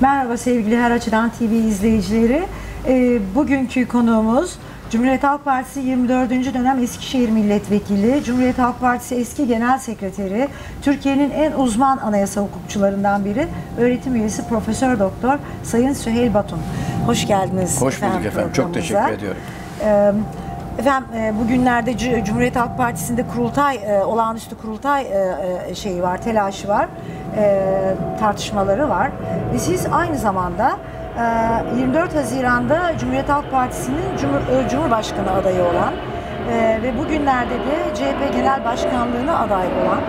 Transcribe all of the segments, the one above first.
Merhaba sevgili Her Açıdan TV izleyicileri. Ee, bugünkü konuğumuz Cumhuriyet Halk Partisi 24. dönem Eskişehir Milletvekili, Cumhuriyet Halk Partisi eski Genel Sekreteri, Türkiye'nin en uzman anayasa hukukçularından biri, öğretim üyesi Profesör Doktor Sayın Süheyl Batun. Hoş geldiniz. Hoş bulduk efendim. Çok teşekkür ediyorum. Ee, Efendim e, bugünlerde Cumhuriyet Halk Partisi'nde kurultay, e, olağanüstü kurultay e, şeyi var, telaşı var, tartışmaları var. Ve siz aynı zamanda e, 24 Haziran'da Cumhuriyet Halk Partisi'nin Cumhur- Cumhurbaşkanı adayı olan ve bugünlerde de CHP Genel Başkanlığı'na aday olan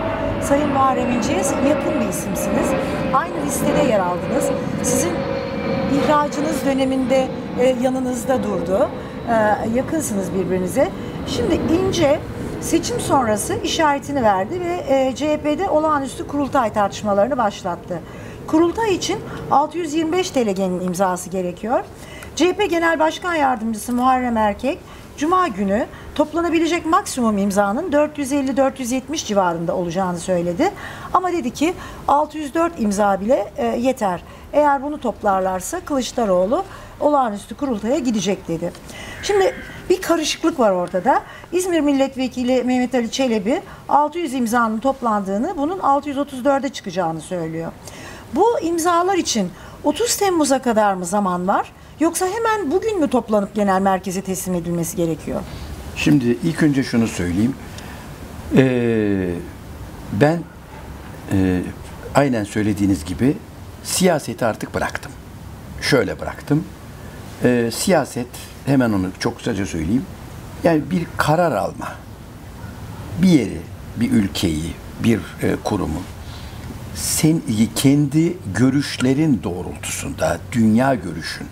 Sayın Muharrem İnce'ye yakın bir isimsiniz. Aynı listede yer aldınız. Sizin ihracınız döneminde yanınızda durdu. E, yakınsınız birbirinize. Şimdi İnce seçim sonrası işaretini verdi ve e, CHP'de olağanüstü kurultay tartışmalarını başlattı. Kurultay için 625 delegenin imzası gerekiyor. CHP Genel Başkan Yardımcısı Muharrem Erkek Cuma günü toplanabilecek maksimum imzanın 450-470 civarında olacağını söyledi. Ama dedi ki 604 imza bile e, yeter. Eğer bunu toplarlarsa Kılıçdaroğlu olağanüstü kurultaya gidecek dedi. Şimdi bir karışıklık var ortada. İzmir Milletvekili Mehmet Ali Çelebi 600 imzanın toplandığını, bunun 634'e çıkacağını söylüyor. Bu imzalar için 30 Temmuz'a kadar mı zaman var? Yoksa hemen bugün mü toplanıp genel merkeze teslim edilmesi gerekiyor? Şimdi ilk önce şunu söyleyeyim. Ee, ben e, aynen söylediğiniz gibi siyaseti artık bıraktım. Şöyle bıraktım. Ee, siyaset hemen onu çok kısaca söyleyeyim. Yani bir karar alma. Bir yeri, bir ülkeyi, bir e, kurumu sen kendi görüşlerin doğrultusunda, dünya görüşün,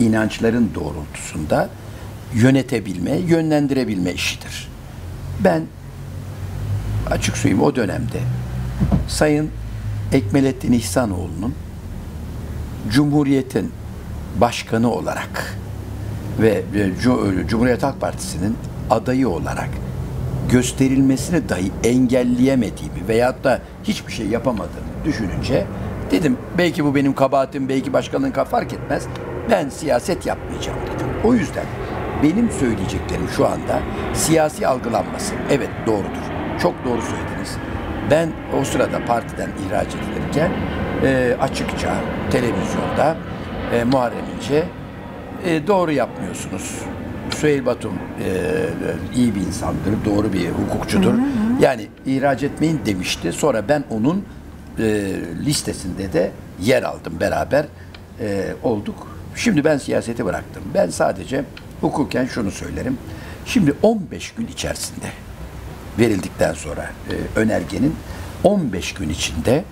inançların doğrultusunda yönetebilme, yönlendirebilme işidir. Ben açık söyleyeyim o dönemde Sayın Ekmelettin İhsanoğlu'nun Cumhuriyet'in başkanı olarak ve e, Cu- Cumhuriyet Halk Partisi'nin adayı olarak gösterilmesini dahi engelleyemediğimi veyahut da hiçbir şey yapamadığımı düşününce dedim belki bu benim kabahatim belki başkanlığın ka- fark etmez ben siyaset yapmayacağım dedim. O yüzden benim söyleyeceklerim şu anda siyasi algılanması. Evet doğrudur. Çok doğru söylediniz. Ben o sırada partiden ihraç edilirken e, açıkça televizyonda e, Muharrem İnce e, doğru yapmıyorsunuz. Süheyl Batum e, iyi bir insandır, doğru bir hukukçudur. Yani ihraç etmeyin demişti. Sonra ben onun e, listesinde de yer aldım. Beraber e, olduk. Şimdi ben siyaseti bıraktım. Ben sadece hukuken şunu söylerim. Şimdi 15 gün içerisinde verildikten sonra e, önergenin 15 gün içinde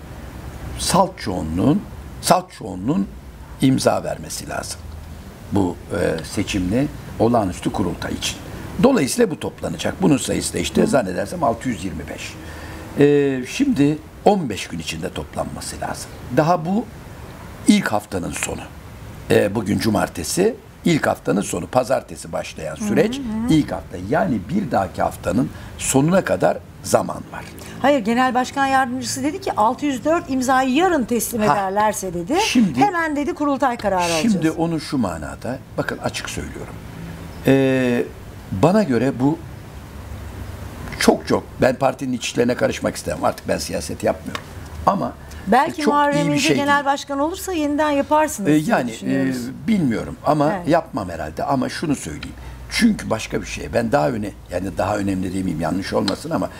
salt çoğunluğun salt çoğunluğun imza vermesi lazım bu e, seçimli olağanüstü kurultay için. Dolayısıyla bu toplanacak. Bunun sayısı da işte zannedersem 625. E, şimdi 15 gün içinde toplanması lazım. Daha bu ilk haftanın sonu. E, bugün cumartesi ilk haftanın sonu. Pazartesi başlayan süreç ilk hafta. Yani bir dahaki haftanın sonuna kadar zaman var. Hayır Genel Başkan Yardımcısı dedi ki 604 imzayı yarın teslim Ha. ederlerse dedi. Şimdi- hemen dedi kurultay kararı alacağız. Şimdi onu şu manada, bakın açık söylüyorum. Ee, bana göre bu çok çok, ben partinin iç işlerine karışmak istemem. Artık ben siyaset yapmıyorum. Ama Belki çok Muharrem İnce şey genel başkan olursa yeniden yaparsınız Ee, yani e, bilmiyorum ama Evet. yapmam herhalde. Ama şunu söyleyeyim. Çünkü başka bir şey. Ben daha öne yani daha önemli demeyeyim yanlış olmasın ama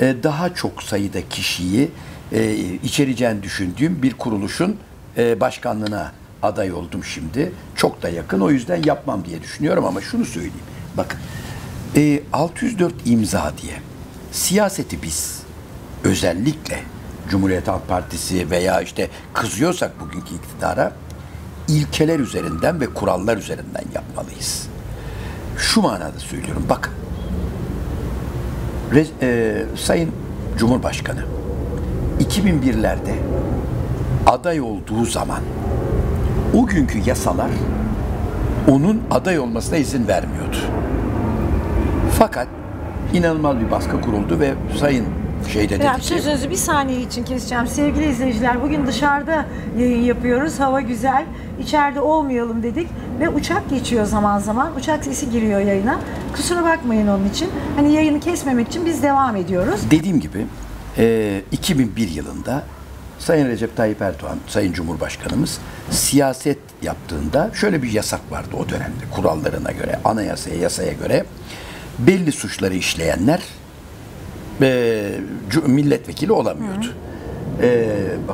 e, daha çok sayıda kişiyi e, içereceğini düşündüğüm bir kuruluşun e, başkanlığına aday oldum şimdi. Çok da yakın. O yüzden yapmam diye düşünüyorum ama şunu söyleyeyim. Bakın e, 604 imza diye siyaseti biz özellikle Cumhuriyet Halk Partisi veya işte kızıyorsak bugünkü iktidara ilkeler üzerinden ve kurallar üzerinden yapmalıyız. Şu manada söylüyorum. Bakın. Re- e, Sayın Cumhurbaşkanı 2001'lerde aday olduğu zaman o günkü yasalar onun aday olmasına izin vermiyordu. Fakat inanılmaz bir baskı kuruldu ve Sayın şeyde dedi Efendim ki. sözünüzü bir saniye için keseceğim. Sevgili izleyiciler bugün dışarıda yayın yapıyoruz. Hava güzel. İçeride olmayalım dedik. Ve uçak geçiyor zaman zaman. Uçak sesi giriyor yayına. Kusura bakmayın onun için. Hani yayını kesmemek için biz devam ediyoruz. Dediğim gibi e, 2001 yılında Sayın Recep Tayyip Erdoğan, Sayın Cumhurbaşkanımız siyaset yaptığında şöyle bir yasak vardı o dönemde kurallarına göre, anayasaya, yasaya göre belli suçları işleyenler e, milletvekili olamıyordu. E,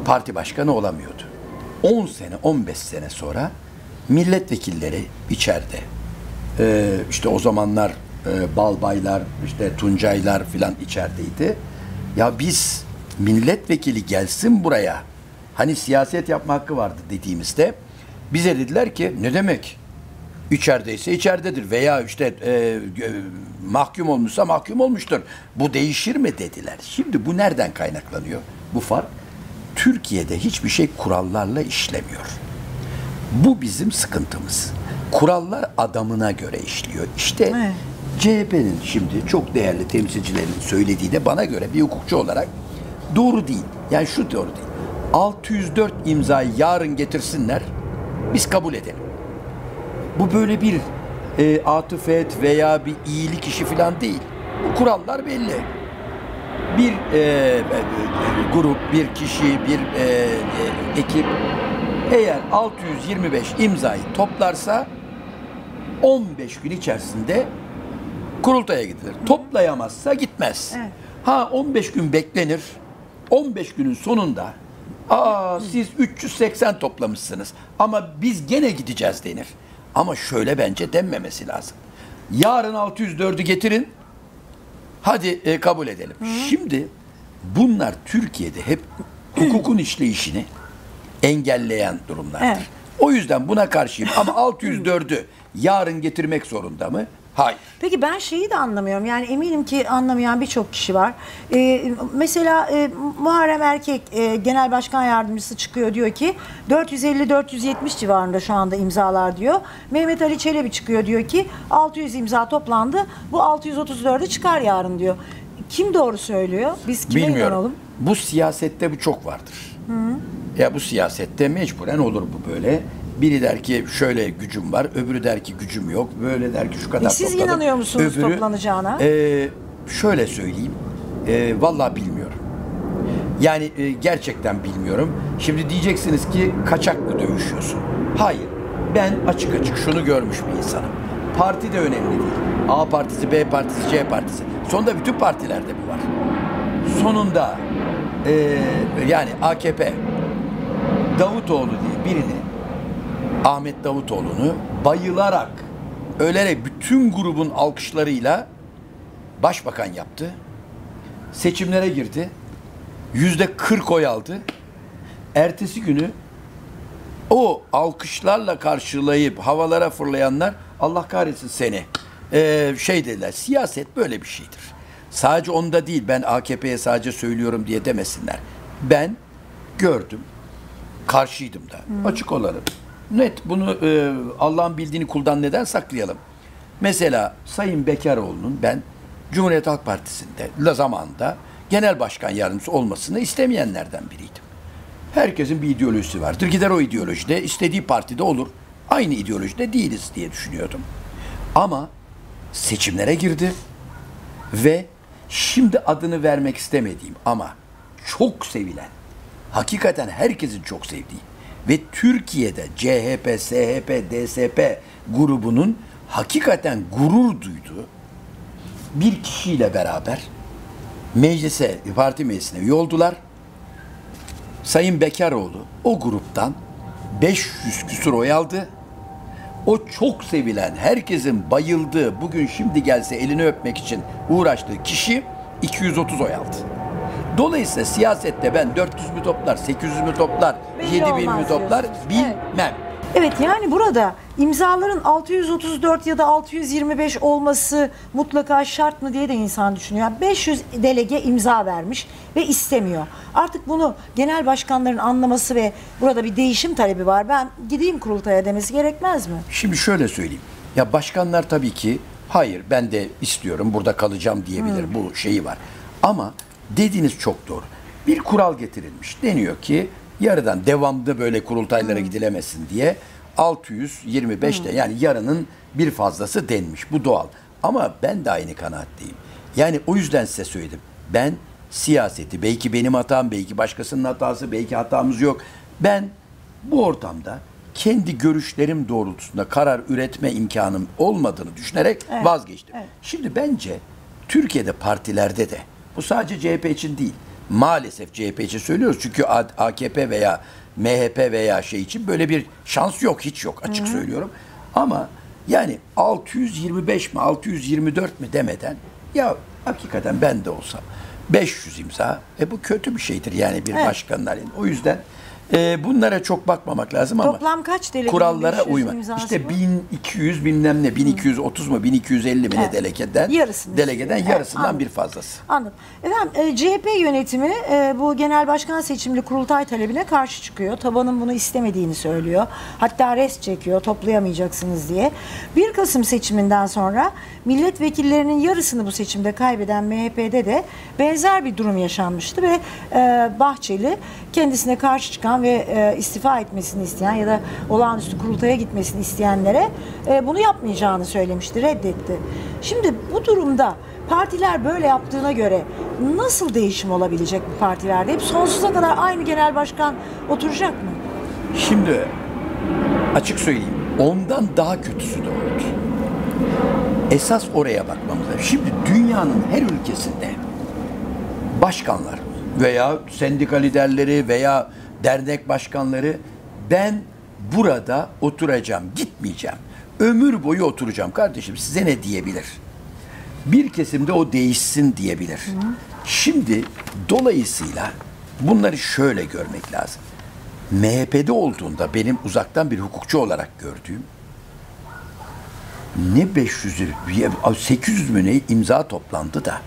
parti başkanı olamıyordu. 10 sene, 15 sene sonra milletvekilleri içeride e, işte o zamanlar e, Balbaylar, işte Tuncaylar filan içerideydi. Ya biz milletvekili gelsin buraya. Hani siyaset yapma hakkı vardı dediğimizde bize dediler ki ne demek? İçerideyse içeridedir veya işte e, gö- mahkum olmuşsa mahkum olmuştur. Bu değişir mi dediler. Şimdi bu nereden kaynaklanıyor? Bu fark Türkiye'de hiçbir şey kurallarla işlemiyor. Bu bizim sıkıntımız. Kurallar adamına göre işliyor. İşte Evet. CHP'nin şimdi çok değerli temsilcilerin söylediği de bana göre bir hukukçu olarak doğru değil. Yani şu doğru değil. 604 imzayı yarın getirsinler. Biz kabul edelim. Bu böyle bir e, atıfet veya bir iyilik işi falan değil. Bu kurallar belli. Bir e, e, grup, bir kişi, bir e, e, ekip eğer 625 imzayı toplarsa 15 gün içerisinde kurultaya gidilir. Toplayamazsa gitmez. Evet. Ha 15 gün beklenir. 15 günün sonunda aa siz 380 toplamışsınız ama biz gene gideceğiz denir. Ama şöyle bence denmemesi lazım. Yarın 604'ü getirin. Hadi e, kabul edelim. Şimdi bunlar Türkiye'de hep hukukun işleyişini engelleyen durumlardır. Evet. O yüzden buna karşıyım. Ama 604'ü yarın getirmek zorunda mı? Hayır. Peki ben şeyi de anlamıyorum. Yani eminim ki anlamayan birçok kişi var. Ee, mesela e, Muharrem Erkek e, Genel Başkan Yardımcısı çıkıyor diyor ki 450-470 civarında şu anda imzalar diyor. Mehmet Ali Çelebi çıkıyor diyor ki 600 imza toplandı. Bu 634'e çıkar yarın diyor. Kim doğru söylüyor? Biz kime Bilmiyorum. inanalım? Bu siyasette bu çok vardır. Ya bu siyasette mecburen olur bu böyle. Biri der ki şöyle gücüm var, öbürü der ki gücüm yok, böyle der ki şu kadar E siz topladım. inanıyor musunuz toplanacağına? E, şöyle söyleyeyim, e, vallahi bilmiyorum. Yani e, gerçekten bilmiyorum. Şimdi diyeceksiniz ki kaçak mı dövüşüyorsun? Hayır. Ben açık açık şunu görmüş bir insanım. Parti de önemli değil. A partisi, B partisi, C partisi. Sonunda bütün partilerde bu var. Sonunda e, yani AKP Davutoğlu diye birini Ahmet Davutoğlu'nu bayılarak ölerek bütün grubun alkışlarıyla başbakan yaptı. Seçimlere girdi. Yüzde 40 oy aldı. Ertesi günü o alkışlarla karşılayıp havalara fırlayanlar Allah kahretsin seni. Ee, şey dediler siyaset böyle bir şeydir. Sadece onda değil ben AKP'ye sadece söylüyorum diye demesinler. Ben gördüm. Karşıydım da. Açık olalım. Net bunu e, Allah'ın bildiğini kuldan neden saklayalım? Mesela Sayın Bekaroğlu'nun ben Cumhuriyet Halk Partisi'nde la zamanında genel başkan yardımcısı olmasını istemeyenlerden biriydim. Herkesin bir ideolojisi vardır. Gider o ideolojide istediği partide olur. Aynı ideolojide değiliz diye düşünüyordum. Ama seçimlere girdi ve şimdi adını vermek istemediğim ama çok sevilen, hakikaten herkesin çok sevdiği ve Türkiye'de CHP, SHP, DSP grubunun hakikaten gurur duyduğu bir kişiyle beraber meclise, parti meclisine üye oldular. Sayın Bekaroğlu o gruptan 500 küsur oy aldı. O çok sevilen, herkesin bayıldığı, bugün şimdi gelse elini öpmek için uğraştığı kişi 230 oy aldı. Dolayısıyla siyasette ben 400 mü toplar, 800 mü toplar, Belli 7 bin mi olmaz toplar diyorsunuz. Evet. bilmem. Evet yani burada imzaların 634 ya da 625 olması mutlaka şart mı diye de insan düşünüyor. Yani 500 delege imza vermiş ve istemiyor. Artık bunu genel başkanların anlaması ve burada bir değişim talebi var. Ben gideyim kurultaya demesi gerekmez mi? Şimdi şöyle söyleyeyim. Ya başkanlar tabii ki hayır ben de istiyorum burada kalacağım diyebilir. Bu şeyi var. Ama Dediğiniz çok doğru. Bir kural getirilmiş. Deniyor ki yarıdan devamlı böyle kurultaylara gidilemesin diye 625'te yani yarının bir fazlası denmiş. Bu doğal. Ama ben de aynı kanaatteyim. Yani o yüzden size söyledim. Ben siyaseti belki benim hatam, belki başkasının hatası, belki hatamız yok. Ben bu ortamda kendi görüşlerim doğrultusunda karar üretme imkanım olmadığını düşünerek vazgeçtim. Şimdi bence Türkiye'de partilerde de bu sadece CHP için değil. Maalesef CHP için söylüyoruz çünkü AKP veya MHP veya şey için böyle bir şans yok, hiç yok açık söylüyorum. Ama yani 625 mi 624 mi demeden ya hakikaten ben de olsam 500 imza e bu kötü bir şeydir yani bir Evet. başkanın halinde. O yüzden e, bunlara çok bakmamak lazım ama Toplam kaç delegenin kurallara 500 uyma. imzası İşte bu? 1200 bilmem ne 1230 mu 1250 mi ne Evet. delegeden Yarısını delegeden istiyor. yarısından Evet, bir fazlası. Anladım. Efendim e, CHP yönetimi e, bu genel başkan seçimli kurultay talebine karşı çıkıyor. Tabanın bunu istemediğini söylüyor. Hatta rest çekiyor toplayamayacaksınız diye. 1 Kasım seçiminden sonra milletvekillerinin yarısını bu seçimde kaybeden MHP'de de benzer bir durum yaşanmıştı ve e, Bahçeli kendisine karşı çıkan ve e, istifa etmesini isteyen ya da olağanüstü kurultaya gitmesini isteyenlere e, bunu yapmayacağını söylemişti, reddetti. Şimdi bu durumda partiler böyle yaptığına göre nasıl değişim olabilecek bu partilerde? Hep sonsuza kadar aynı genel başkan oturacak mı? Şimdi açık söyleyeyim ondan daha kötüsü de oldu. Esas oraya bakmamız lazım. Şimdi dünyanın her ülkesinde başkanlar veya sendika liderleri veya dernek başkanları ben burada oturacağım, gitmeyeceğim. Ömür boyu oturacağım kardeşim size ne diyebilir? Bir kesimde o değişsin diyebilir. Şimdi dolayısıyla bunları şöyle görmek lazım. MHP'de olduğunda benim uzaktan bir hukukçu olarak gördüğüm ne 500'ü 800 mü ne imza toplandı da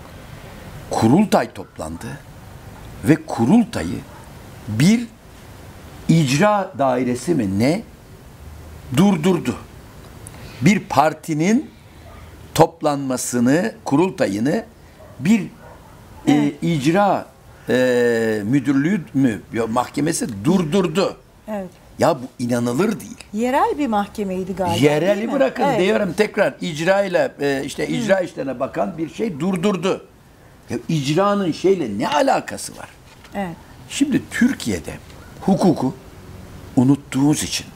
kurultay toplandı ve kurultayı bir icra dairesi mi ne durdurdu. Bir partinin toplanmasını, kurultayını bir e, icra e, müdürlüğü mü mahkemesi durdurdu. Evet. Ya bu inanılır değil. Yerel bir mahkemeydi galiba. Yereli bırakın Evet. diyorum tekrar icra ile e, işte icra işlerine bakan bir şey durdurdu. Ya icranın şeyle ne alakası var? Evet. Şimdi Türkiye'de hukuku unuttuğumuz için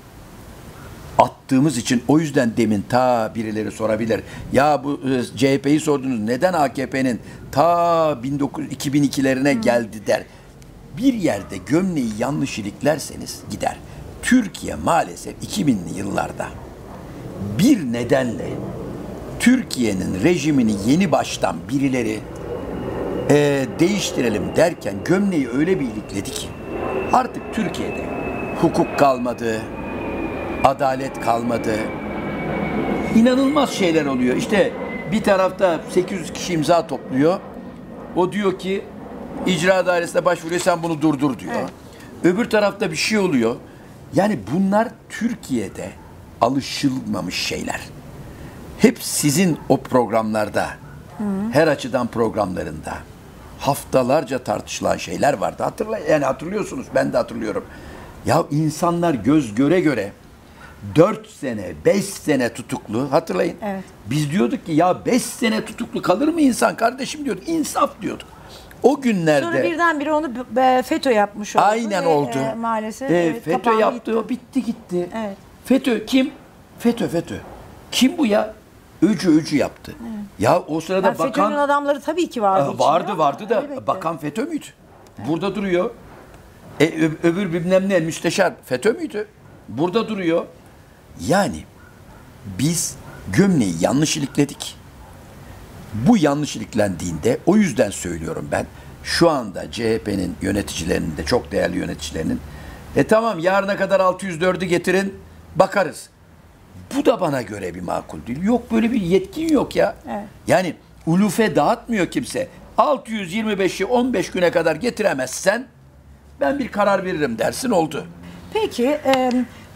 attığımız için o yüzden demin ta birileri sorabilir. Ya bu e, CHP'yi sordunuz neden AKP'nin ta 19 2002'lerine geldi der. Bir yerde gömleği yanlış iliklerseniz gider. Türkiye maalesef 2000'li yıllarda bir nedenle Türkiye'nin rejimini yeni baştan birileri e, değiştirelim derken gömleği öyle bir ilikledi ki artık Türkiye'de hukuk kalmadı, adalet kalmadı. İnanılmaz şeyler oluyor. İşte bir tarafta 800 kişi imza topluyor. O diyor ki icra dairesine başvuruyor sen bunu durdur diyor. Öbür tarafta bir şey oluyor. Yani bunlar Türkiye'de alışılmamış şeyler. Hep sizin o programlarda, her açıdan programlarında haftalarca tartışılan şeyler vardı. Hatırla, yani hatırlıyorsunuz, ben de hatırlıyorum. Ya insanlar göz göre göre 4 sene, 5 sene tutuklu hatırlayın. Evet. Biz diyorduk ki ya 5 sene tutuklu kalır mı insan kardeşim diyorduk. İnsaf diyorduk. O günlerde Sonra birdenbire onu FETÖ yapmış oldu. Aynen ve, oldu. e, maalesef Ee, evet, FETÖ yaptı, gitti. o bitti gitti. Evet. FETÖ kim? FETÖ, FETÖ. Kim bu ya? Öcü öcü yaptı. Ya o sırada Yani bakan FETÖ'nün adamları tabii ki vardı. Vardı vardı da elbette. bakan FETÖ müydü? Burada duruyor. E, öbür bilmem ne müsteşar FETÖ müydü? Burada duruyor. Yani biz gömleği yanlış ilikledik. Bu yanlış iliklendiğinde o yüzden söylüyorum ben şu anda CHP'nin yöneticilerinin de çok değerli yöneticilerinin e tamam yarına kadar 604'ü getirin bakarız. Bu da bana göre bir makul değil. Yok böyle bir yetkin yok ya. Evet. Yani ulufe dağıtmıyor kimse. 625'i 15 güne kadar getiremezsen ben bir karar veririm dersin oldu. Peki e,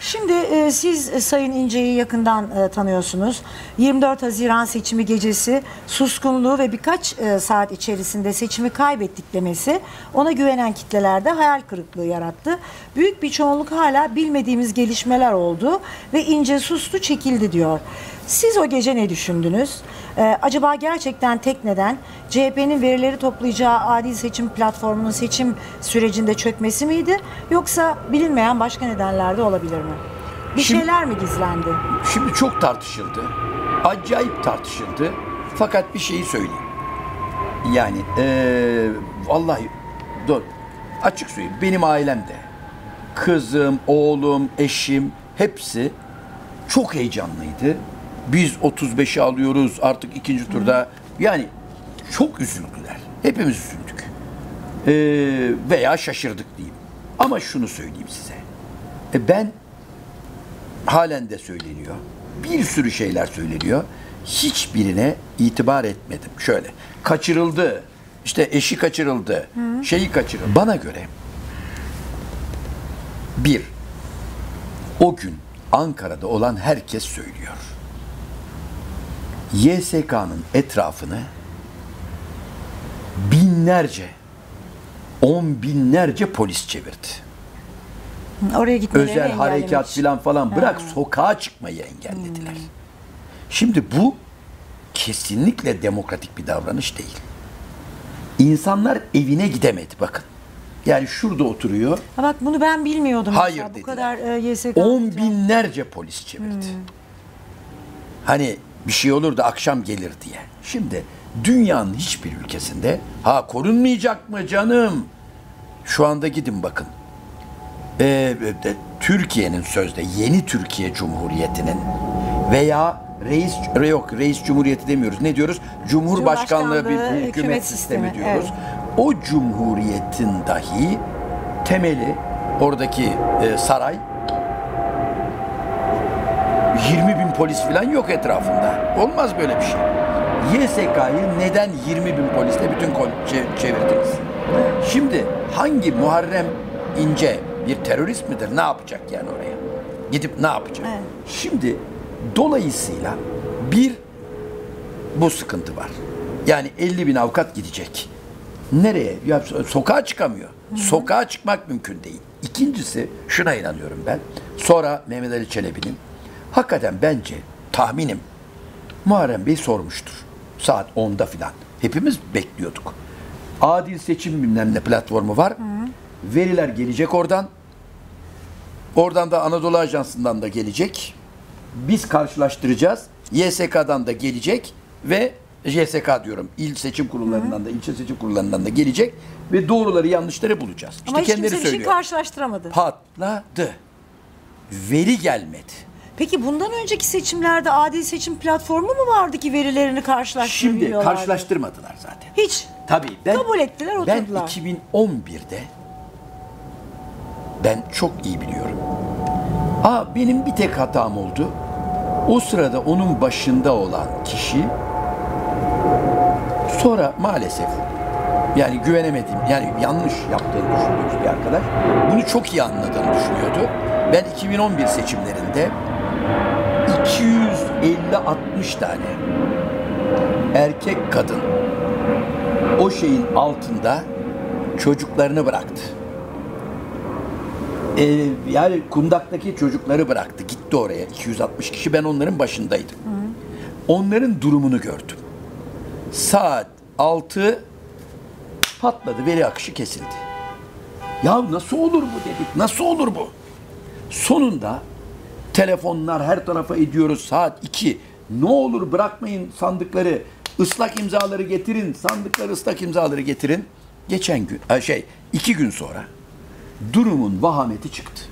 Şimdi e, siz e, Sayın İnce'yi yakından e, tanıyorsunuz. 24 Haziran seçimi gecesi suskunluğu ve birkaç e, saat içerisinde seçimi kaybettik demesi ona güvenen kitlelerde hayal kırıklığı yarattı. Büyük bir çoğunluk hala bilmediğimiz gelişmeler oldu ve İnce sustu çekildi diyor. Siz o gece ne düşündünüz? E, acaba gerçekten tek neden CHP'nin verileri toplayacağı adil seçim platformunun seçim sürecinde çökmesi miydi? Yoksa bilinmeyen başka nedenler de olabilir mi? Bir Şimdi- şeyler mi gizlendi? Şimdi çok tartışıldı. Acayip tartışıldı. Fakat bir şeyi söyleyeyim. Yani eee, vallahi dur. Açık söyleyeyim. Benim ailemde kızım, oğlum, eşim hepsi çok heyecanlıydı. Biz 35'i alıyoruz artık ikinci turda. Yani çok üzüldüler. Hepimiz üzüldük. Eee, veya şaşırdık diyeyim. Ama şunu söyleyeyim size. E ben halen de söyleniyor. Bir sürü şeyler söyleniyor. Hiçbirine itibar etmedim. Şöyle, kaçırıldı. İşte eşi kaçırıldı. Şeyi kaçırıldı. Bana göre bir, o gün Ankara'da olan herkes söylüyor. YSK'nın etrafını binlerce, on binlerce polis çevirdi Oraya gitmeleri özel harekat filan falan bırak sokağa çıkmayı engellediler. Şimdi bu kesinlikle demokratik bir davranış değil. İnsanlar evine gidemedi bakın. Yani şurada oturuyor. Ha bak bunu ben bilmiyordum. Hayır mesela. Bu dediler. kadar e, YSK. On binlerce polis çevirdi. Hani bir şey olur da akşam gelir diye. Şimdi dünyanın hiçbir ülkesinde ha korunmayacak mı canım? Şu anda gidin bakın. Ee, de- Türkiye'nin sözde yeni Türkiye Cumhuriyeti'nin veya reis yok reis cumhuriyeti demiyoruz. Ne diyoruz? Cumhurbaşkanlığı bir hükümet, hükümet sistemi, sistemi, diyoruz. O cumhuriyetin dahi temeli oradaki e, saray 20 bin polis falan yok etrafında. Olmaz böyle bir şey. YSK'yı neden 20 bin polisle bütün çevirdiniz? Şimdi hangi Muharrem İnce bir terörist midir? Ne yapacak yani oraya? Gidip ne yapacak? Evet. Şimdi dolayısıyla bir bu sıkıntı var. Yani 50 bin avukat gidecek. Nereye? Ya so- sokağa çıkamıyor. Sokağa çıkmak mümkün değil. İkincisi şuna inanıyorum ben. Sonra Mehmet Ali Çelebi'nin hakikaten bence tahminim Muharrem Bey sormuştur. Saat 10'da filan. Hepimiz bekliyorduk. Adil seçim bilmem ne platformu var. Veriler gelecek oradan. Oradan da Anadolu Ajansı'ndan da gelecek. Biz karşılaştıracağız. YSK'dan da gelecek ve YSK diyorum. İl seçim kurullarından da, ilçe seçim kurullarından da gelecek ve doğruları yanlışları bulacağız. İşte Ama hiç kendileri kimse bir şey söylüyor. karşılaştıramadı. Patladı. Veri gelmedi. Peki bundan önceki seçimlerde adil seçim platformu mu vardı ki verilerini Şimdi karşılaştırabiliyorlardı? karşılaştırmadılar zaten. Hiç. Tabii ben Kabul ettiler, Ben oturdular. 2011'de ben çok iyi biliyorum. Aa benim bir tek hatam oldu. O sırada onun başında olan kişi sonra maalesef yani güvenemediğim yani yanlış yaptığını düşündüğümüz bir arkadaş bunu çok iyi anladığını düşünüyordu. Ben 2011 seçimlerinde 250-60 tane erkek kadın o şeyin altında çocuklarını bıraktı. Ee, yani kundaktaki çocukları bıraktı. Gitti oraya. 260 kişi ben onların başındaydım. Onların durumunu gördüm. Saat 6 patladı. Veri akışı kesildi. Ya nasıl olur bu dedik. Nasıl olur bu? Sonunda telefonlar her tarafa ediyoruz. Saat 2. Ne olur bırakmayın sandıkları. ıslak imzaları getirin. Sandıkları ıslak imzaları getirin. Geçen gün, ha şey iki gün sonra durumun vahameti çıktı.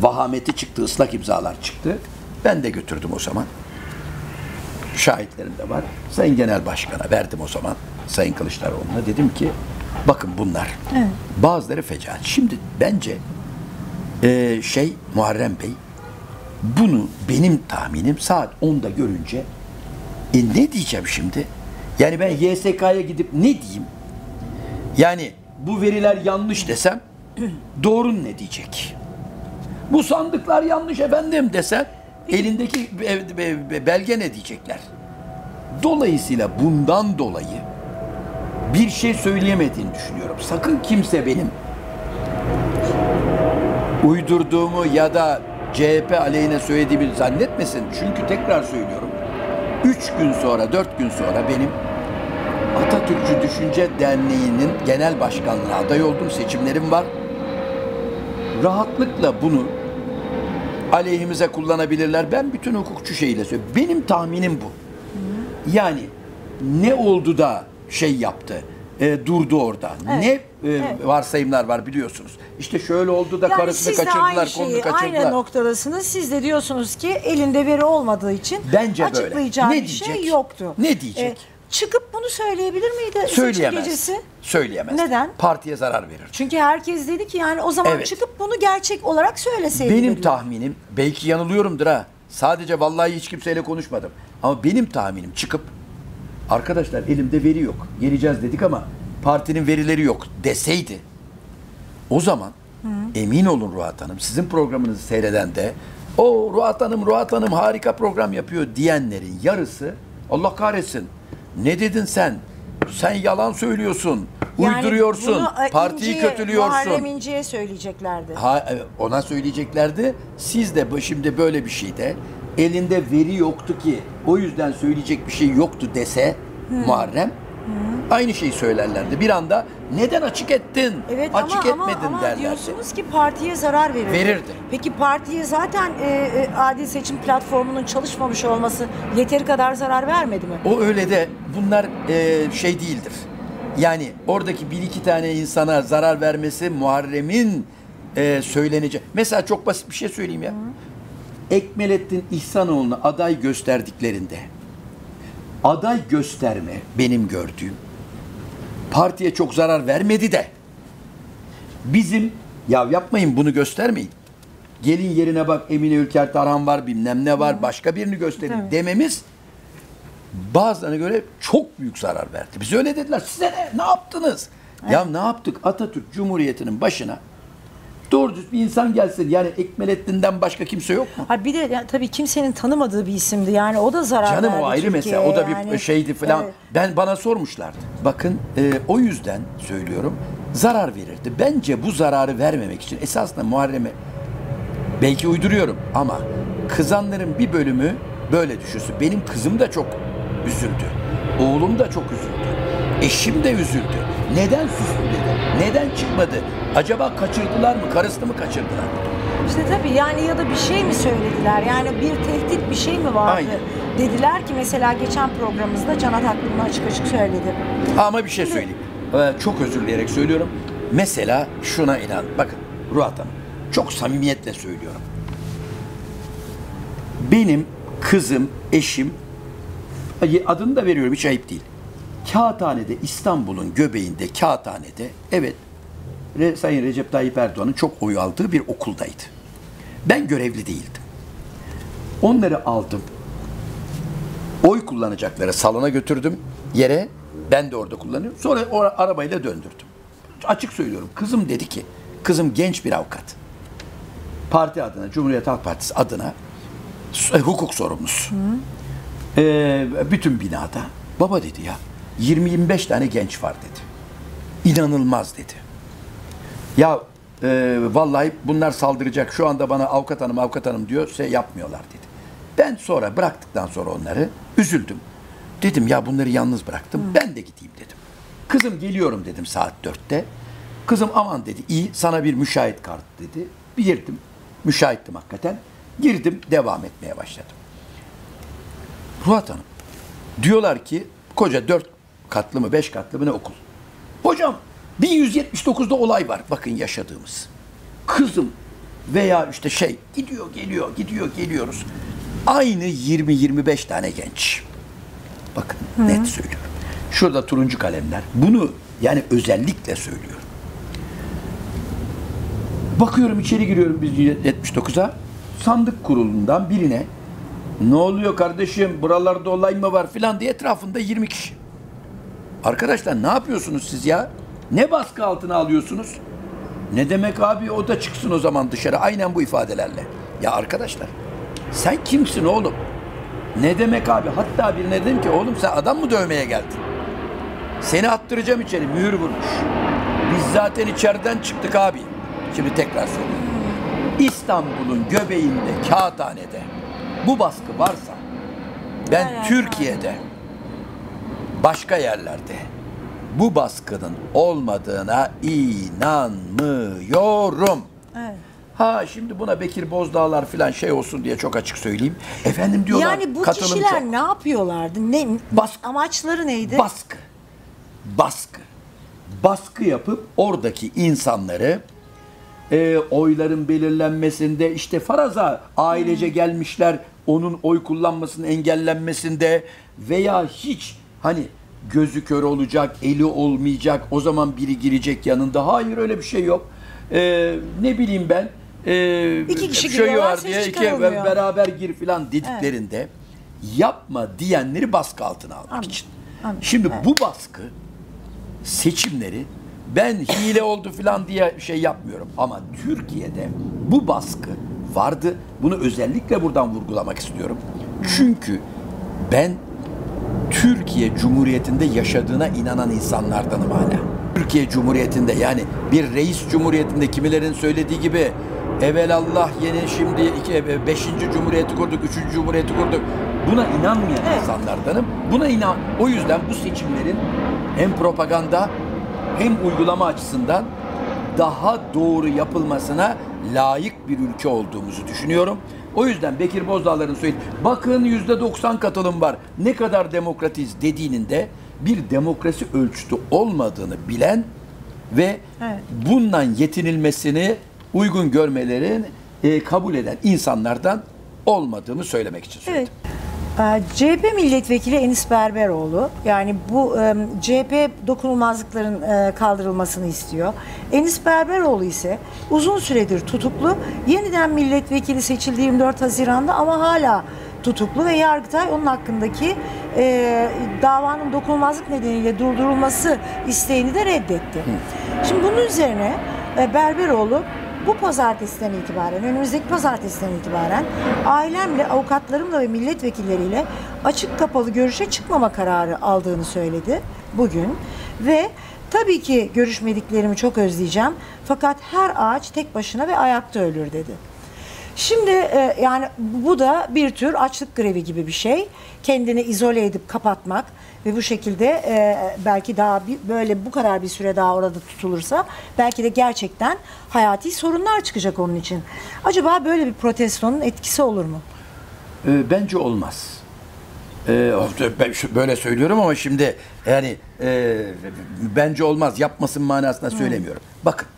Vahameti çıktı, ıslak imzalar çıktı. Ben de götürdüm o zaman. Şahitlerim de var. Sayın Genel Başkan'a verdim o zaman. Sayın Kılıçdaroğlu'na dedim ki bakın bunlar. Bazıları fecaat. Şimdi bence ee, şey Muharrem Bey bunu benim tahminim saat 10'da görünce e ne diyeceğim şimdi? Yani ben YSK'ya gidip ne diyeyim? Yani bu veriler yanlış desem doğru ne diyecek? Bu sandıklar yanlış efendim desen elindeki be- be- be- belge ne diyecekler? Dolayısıyla bundan dolayı bir şey söyleyemediğini düşünüyorum. Sakın kimse benim uydurduğumu ya da CHP aleyhine söylediğimi zannetmesin. Çünkü tekrar söylüyorum. Üç gün sonra, dört gün sonra benim Atatürkçü Düşünce Derneği'nin genel başkanlığına aday oldum. Seçimlerim var. Rahatlıkla bunu aleyhimize kullanabilirler. Ben bütün hukukçu şeyiyle söylüyorum. Benim tahminim bu. Yani ne oldu da şey yaptı, e, durdu orada. Ne e, varsayımlar var biliyorsunuz. İşte şöyle oldu da Yani karısını kaçırdılar, şeyi, kaçırdılar. aynı noktadasınız. Siz de diyorsunuz ki elinde veri olmadığı için Bence böyle. açıklayacağı Ne bir şey diyecek? yoktu. Ne diyecek? çıkıp bunu söyleyebilir miydi Söyleyemez. gecesi? Söyleyemez. Neden? Partiye zarar verir. Çünkü herkes dedi ki yani o zaman Evet. çıkıp bunu gerçek olarak söyleseydi. Benim dedi. tahminim, belki yanılıyorumdur ha. Sadece vallahi hiç kimseyle konuşmadım. Ama benim tahminim çıkıp arkadaşlar elimde veri yok. Geleceğiz dedik ama partinin verileri yok deseydi o zaman emin olun Ruhat Hanım sizin programınızı seyreden de o Ruhat Hanım Ruhat Hanım harika program yapıyor diyenlerin yarısı Allah kahretsin ne dedin sen? Sen yalan söylüyorsun. Yani uyduruyorsun. bunu, e, partiyi İnci'ye, kötülüyorsun. Muharrem İnce'ye söyleyeceklerdi. Ha, evet, ona söyleyeceklerdi. Siz de şimdi böyle bir şeyde elinde veri yoktu ki o yüzden söyleyecek bir şey yoktu dese Muharrem aynı şeyi söylerlerdi. Bir anda neden açık ettin? Evet açık ama, ama, etmedin ama derlerdi. diyorsunuz ki partiye zarar verirdi. Verirdi. Peki partiye zaten e, e, adil seçim platformunun çalışmamış olması yeteri kadar zarar vermedi mi? O öyle de bunlar e, şey değildir. Yani oradaki bir iki tane insana zarar vermesi Muharrem'in e, söylenecek. Mesela çok basit bir şey söyleyeyim ya. Ekmelettin İhsanoğlu'na aday gösterdiklerinde aday gösterme benim gördüğüm partiye çok zarar vermedi de bizim ya yapmayın bunu göstermeyin. Gelin yerine bak Emine Ülker Tarhan var bilmem ne var başka birini gösterin Tabii. dememiz bazılarına göre çok büyük zarar verdi. Biz öyle dediler. Size ne? Ne yaptınız? Ya ne yaptık? Atatürk Cumhuriyeti'nin başına doğru düz bir insan gelsin. Yani Ekmelettin'den başka kimse yok mu? Ha bir de yani tabii kimsenin tanımadığı bir isimdi. Yani o da zarar Canım verdi o ayrı Türkiye'ye. mesela. O da bir Yani, şeydi falan. evet. Ben bana sormuşlardı. Bakın e, o yüzden söylüyorum. Zarar verirdi. Bence bu zararı vermemek için esasında Muharrem'e belki uyduruyorum ama kızanların bir bölümü böyle düşünsün. Benim kızım da çok üzüldü. Oğlum da çok üzüldü. Eşim de üzüldü. Neden sustu dedi. Neden çıkmadı? Acaba kaçırdılar mı? Karısını mı kaçırdılar? İşte tabii yani ya da bir şey mi söylediler? Yani bir tehdit bir şey mi vardı? Aynen. Dediler ki mesela geçen programımızda Can Atak bunu açık açık söyledi. Ama bir şey söyleyeyim. Ee, çok özür dileyerek söylüyorum. Mesela şuna inan. Bakın Ruhat Hanım. Çok samimiyetle söylüyorum. Benim kızım, eşim adını da veriyorum hiç ayıp değil. Kağıthane'de İstanbul'un göbeğinde Kağıthane'de evet Re- Sayın Recep Tayyip Erdoğan'ın çok oy aldığı bir okuldaydı. Ben görevli değildim. Onları aldım. Oy kullanacakları salona götürdüm yere. Ben de orada kullanıyorum. Sonra o arabayla döndürdüm. Açık söylüyorum. Kızım dedi ki, kızım genç bir avukat. Parti adına, Cumhuriyet Halk Partisi adına hukuk sorumlusu. Ee, bütün binada. Baba dedi ya, 20-25 tane genç var dedi. İnanılmaz dedi. Ya e, vallahi bunlar saldıracak. Şu anda bana avukat hanım avukat hanım diyor. Şey yapmıyorlar dedi. Ben sonra bıraktıktan sonra onları üzüldüm. Dedim ya bunları yalnız bıraktım. Ben de gideyim dedim. Kızım geliyorum dedim saat dörtte. Kızım aman dedi iyi sana bir müşahit kartı dedi. Bir girdim. Müşahittim hakikaten. Girdim devam etmeye başladım. Ruhat Hanım diyorlar ki koca dört katlı mı beş katlı mı ne okul. Hocam 1179'da olay var. Bakın yaşadığımız. Kızım veya işte şey gidiyor geliyor gidiyor geliyoruz. Aynı 20-25 tane genç. Bakın net söylüyorum. Şurada turuncu kalemler. Bunu yani özellikle söylüyorum. Bakıyorum içeri giriyorum biz 79'a. Sandık kurulundan birine ne oluyor kardeşim buralarda olay mı var filan diye etrafında 20 kişi. Arkadaşlar ne yapıyorsunuz siz ya? Ne baskı altına alıyorsunuz? Ne demek abi o da çıksın o zaman dışarı aynen bu ifadelerle. Ya arkadaşlar sen kimsin oğlum? Ne demek abi? Hatta birine dedim ki oğlum sen adam mı dövmeye geldin? Seni attıracağım içeri mühür vurmuş. Biz zaten içeriden çıktık abi. Şimdi tekrar söylüyorum. İstanbul'un göbeğinde, kağıthanede bu baskı varsa ben Her yer Türkiye'de başka yerlerde bu baskının olmadığına inanmıyorum. Evet. Ha şimdi buna Bekir Bozdağlar falan şey olsun diye çok açık söyleyeyim. Efendim diyorlar Yani bu katılım kişiler çok. ne yapıyorlardı? Ne Baskı. amaçları neydi? Baskı. Baskı. Baskı yapıp oradaki insanları e, oyların belirlenmesinde işte faraza ailece gelmişler onun oy kullanmasının engellenmesinde veya hiç hani gözü kör olacak, eli olmayacak, o zaman biri girecek yanında. Hayır öyle bir şey yok. E, ne bileyim ben e, İki kişi şey var diye iki beraber gir filan dediklerinde yapma diyenleri baskı altına almak Anladım. için. Anladım. Şimdi Evet. bu baskı seçimleri ben hile oldu falan diye şey yapmıyorum ama Türkiye'de bu baskı vardı. Bunu özellikle buradan vurgulamak istiyorum. Çünkü ben Türkiye Cumhuriyeti'nde yaşadığına inanan insanlardanım hala. Türkiye Cumhuriyeti'nde yani bir reis cumhuriyetinde kimilerin söylediği gibi evelallah yeni şimdi iki, beşinci cumhuriyeti kurduk, üçüncü cumhuriyeti kurduk. Buna inanmayan Evet. insanlardanım. Buna inan. O yüzden bu seçimlerin hem propaganda hem uygulama açısından daha doğru yapılmasına layık bir ülke olduğumuzu düşünüyorum. O yüzden Bekir Bozdağlar'ın söylediği bakın yüzde 90 katılım var ne kadar demokratiz dediğinin de bir demokrasi ölçütü olmadığını bilen ve Evet. bundan yetinilmesini uygun görmelerin e, kabul eden insanlardan olmadığımı söylemek için söyledim. Evet. Ee, CHP milletvekili Enis Berberoğlu yani bu e, CHP dokunulmazlıkların e, kaldırılmasını istiyor. Enis Berberoğlu ise uzun süredir tutuklu. Yeniden milletvekili seçildi 24 Haziran'da ama hala tutuklu ve Yargıtay onun hakkındaki e, davanın dokunulmazlık nedeniyle durdurulması isteğini de reddetti. Şimdi bunun üzerine e, Berberoğlu bu pazartesiden itibaren, önümüzdeki pazartesiden itibaren ailemle, avukatlarımla ve milletvekilleriyle açık kapalı görüşe çıkmama kararı aldığını söyledi bugün. Ve tabii ki görüşmediklerimi çok özleyeceğim fakat her ağaç tek başına ve ayakta ölür dedi. Şimdi e, yani bu da bir tür açlık grevi gibi bir şey. Kendini izole edip kapatmak ve bu şekilde e, belki daha bir, böyle bu kadar bir süre daha orada tutulursa belki de gerçekten hayati sorunlar çıkacak onun için. Acaba böyle bir protestonun etkisi olur mu? E, bence olmaz. E, ben böyle söylüyorum ama şimdi yani e, bence olmaz yapmasın manasında söylemiyorum. Bakın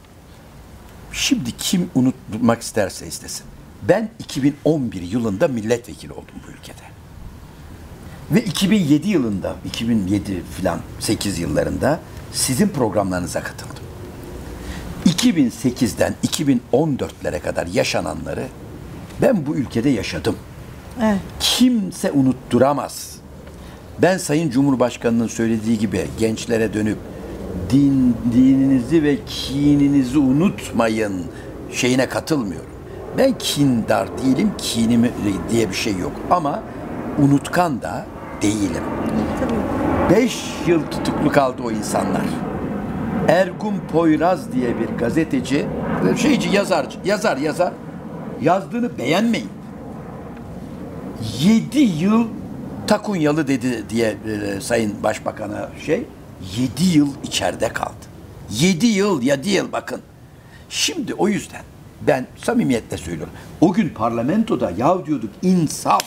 şimdi kim unutmak isterse istesin. Ben 2011 yılında milletvekili oldum bu ülkede. Ve 2007 yılında, 2007 filan 8 yıllarında sizin programlarınıza katıldım. 2008'den 2014'lere kadar yaşananları ben bu ülkede yaşadım. Evet. Kimse unutturamaz. Ben Sayın Cumhurbaşkanı'nın söylediği gibi gençlere dönüp din, dininizi ve kininizi unutmayın şeyine katılmıyorum. Ben kindar değilim, kinimi diye bir şey yok. Ama unutkan da değilim. Tabii. Beş yıl tutuklu kaldı o insanlar. Ergun Poyraz diye bir gazeteci, şeyci yazarcı, yazar yazar yazdığını beğenmeyin. 7 yıl Takunyalı dedi diye e, Sayın Başbakan'a şey 7 yıl içeride kaldı. 7 yıl 7 yıl bakın. Şimdi o yüzden ben samimiyetle söylüyorum. O gün parlamentoda yav diyorduk insaf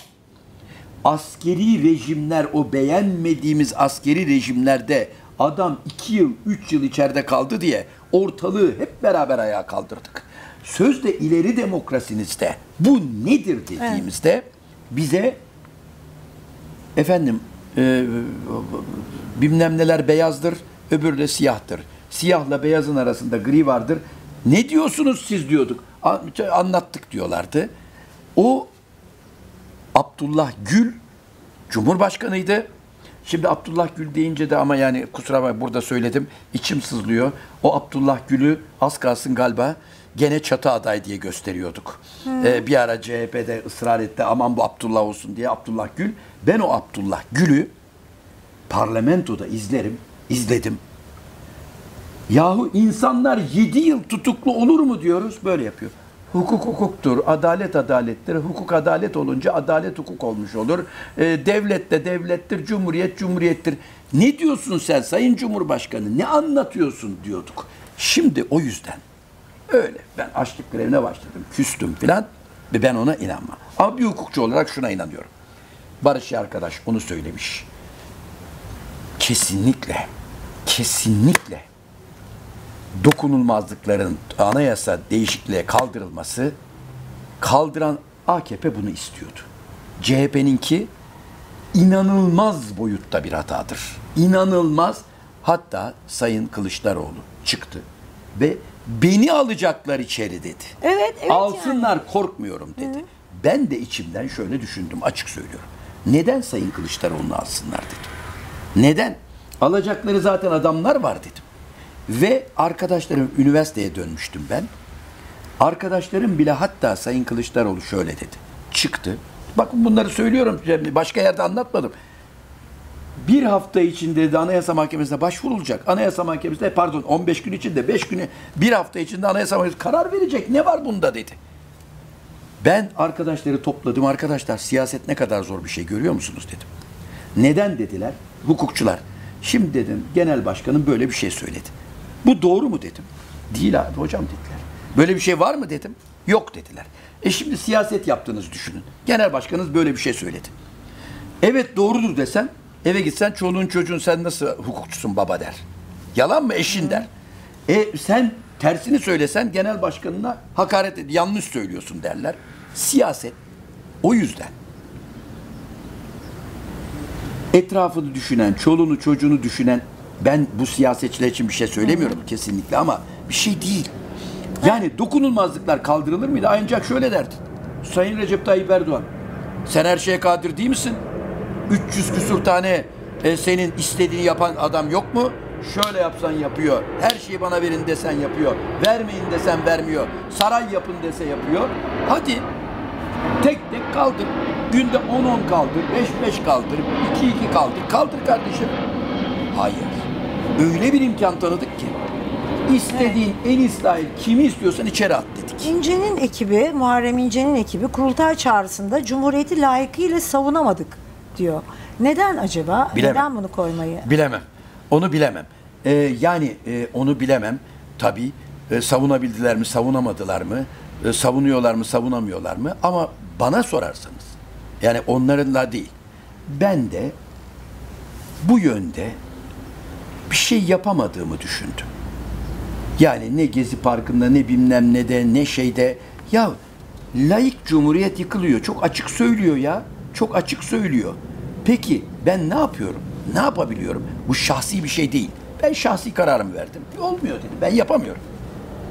askeri rejimler o beğenmediğimiz askeri rejimlerde adam 2 yıl 3 yıl içeride kaldı diye ortalığı hep beraber ayağa kaldırdık. Sözde ileri demokrasinizde bu nedir dediğimizde bize efendim e, bilmem neler beyazdır öbürü de siyahtır. Siyahla beyazın arasında gri vardır. Ne diyorsunuz siz diyorduk. Anlattık diyorlardı. O Abdullah Gül Cumhurbaşkanıydı. Şimdi Abdullah Gül deyince de ama yani kusura bakma burada söyledim. içim sızlıyor. O Abdullah Gül'ü az kalsın galiba gene çatı aday diye gösteriyorduk. Ee, bir ara CHP'de ısrar etti aman bu Abdullah olsun diye Abdullah Gül. Ben o Abdullah Gül'ü parlamentoda izlerim, izledim. Yahu insanlar 7 yıl tutuklu olur mu diyoruz böyle yapıyor. Hukuk hukuktur, adalet adalettir. Hukuk adalet olunca adalet hukuk olmuş olur. Ee, devlet de devlettir, cumhuriyet cumhuriyettir. Ne diyorsun sen Sayın Cumhurbaşkanı? Ne anlatıyorsun diyorduk. Şimdi o yüzden öyle ben açlık grevine başladım, küstüm filan ve ben ona inanmam. Ama bir hukukçu olarak şuna inanıyorum. Barış arkadaş onu söylemiş. Kesinlikle, kesinlikle dokunulmazlıkların anayasa değişikliğe kaldırılması kaldıran AKP bunu istiyordu. CHP'ninki inanılmaz boyutta bir hatadır. İnanılmaz. Hatta Sayın Kılıçdaroğlu çıktı ve beni alacaklar içeri dedi. Evet, evet Alsınlar korkmuyorum dedi. Ben de içimden şöyle düşündüm açık söylüyorum. Neden Sayın Kılıçdaroğlu'nu alsınlar dedim. Neden? Alacakları zaten adamlar var dedim. Ve arkadaşlarım üniversiteye dönmüştüm ben. Arkadaşlarım bile hatta Sayın Kılıçdaroğlu şöyle dedi. Çıktı. Bakın bunları söylüyorum. Başka yerde anlatmadım. Bir hafta içinde dedi Anayasa Mahkemesi'ne başvurulacak. Anayasa Mahkemesi'ne pardon 15 gün içinde 5 günü bir hafta içinde Anayasa Mahkemesi karar verecek. Ne var bunda dedi. Ben arkadaşları topladım. Arkadaşlar siyaset ne kadar zor bir şey görüyor musunuz dedim. Neden dediler? Hukukçular. Şimdi dedim genel başkanım böyle bir şey söyledi. Bu doğru mu dedim. Değil abi hocam dediler. Böyle bir şey var mı dedim. Yok dediler. E şimdi siyaset yaptığınızı düşünün. Genel başkanınız böyle bir şey söyledi. Evet doğrudur desen eve gitsen çoluğun çocuğun sen nasıl hukukçusun baba der. Yalan mı eşin der. E sen tersini söylesen genel başkanına hakaret et, yanlış söylüyorsun derler. Siyaset o yüzden etrafını düşünen, çoluğunu çocuğunu düşünen ben bu siyasetçiler için bir şey söylemiyorum kesinlikle ama bir şey değil. Yani dokunulmazlıklar kaldırılır mıydı? Ancak şöyle derdin. Sayın Recep Tayyip Erdoğan sen her şeye kadir değil misin? 300 küsur tane e, senin istediğini yapan adam yok mu? Şöyle yapsan yapıyor. Her şeyi bana verin desen yapıyor. Vermeyin desen vermiyor. Saray yapın dese yapıyor. Hadi tek tek kaldır. Günde 10-10 kaldır, 5-5 kaldır, 2-2 kaldır. Kaldır kardeşim. Hayır. Öyle bir imkan tanıdık ki. İstediğin en İsrail kimi istiyorsan içeri at dedik. İnce'nin ekibi, Muharrem İnce'nin ekibi kurultay çağrısında Cumhuriyeti layıkıyla savunamadık diyor. Neden acaba? Bilemem. Neden bunu koymayı? Bilemem. Onu bilemem. Ee, yani e, onu bilemem. Tabii e, savunabildiler mi, savunamadılar mı? E, savunuyorlar mı, savunamıyorlar mı? Ama bana sorarsanız, yani onların da değil. Ben de bu yönde bir şey yapamadığımı düşündüm. Yani ne Gezi Parkı'nda ne bilmem ne de ne şeyde. Ya laik cumhuriyet yıkılıyor. Çok açık söylüyor ya. Çok açık söylüyor. Peki ben ne yapıyorum? Ne yapabiliyorum? Bu şahsi bir şey değil. Ben şahsi kararımı verdim. Olmuyor dedim. Ben yapamıyorum.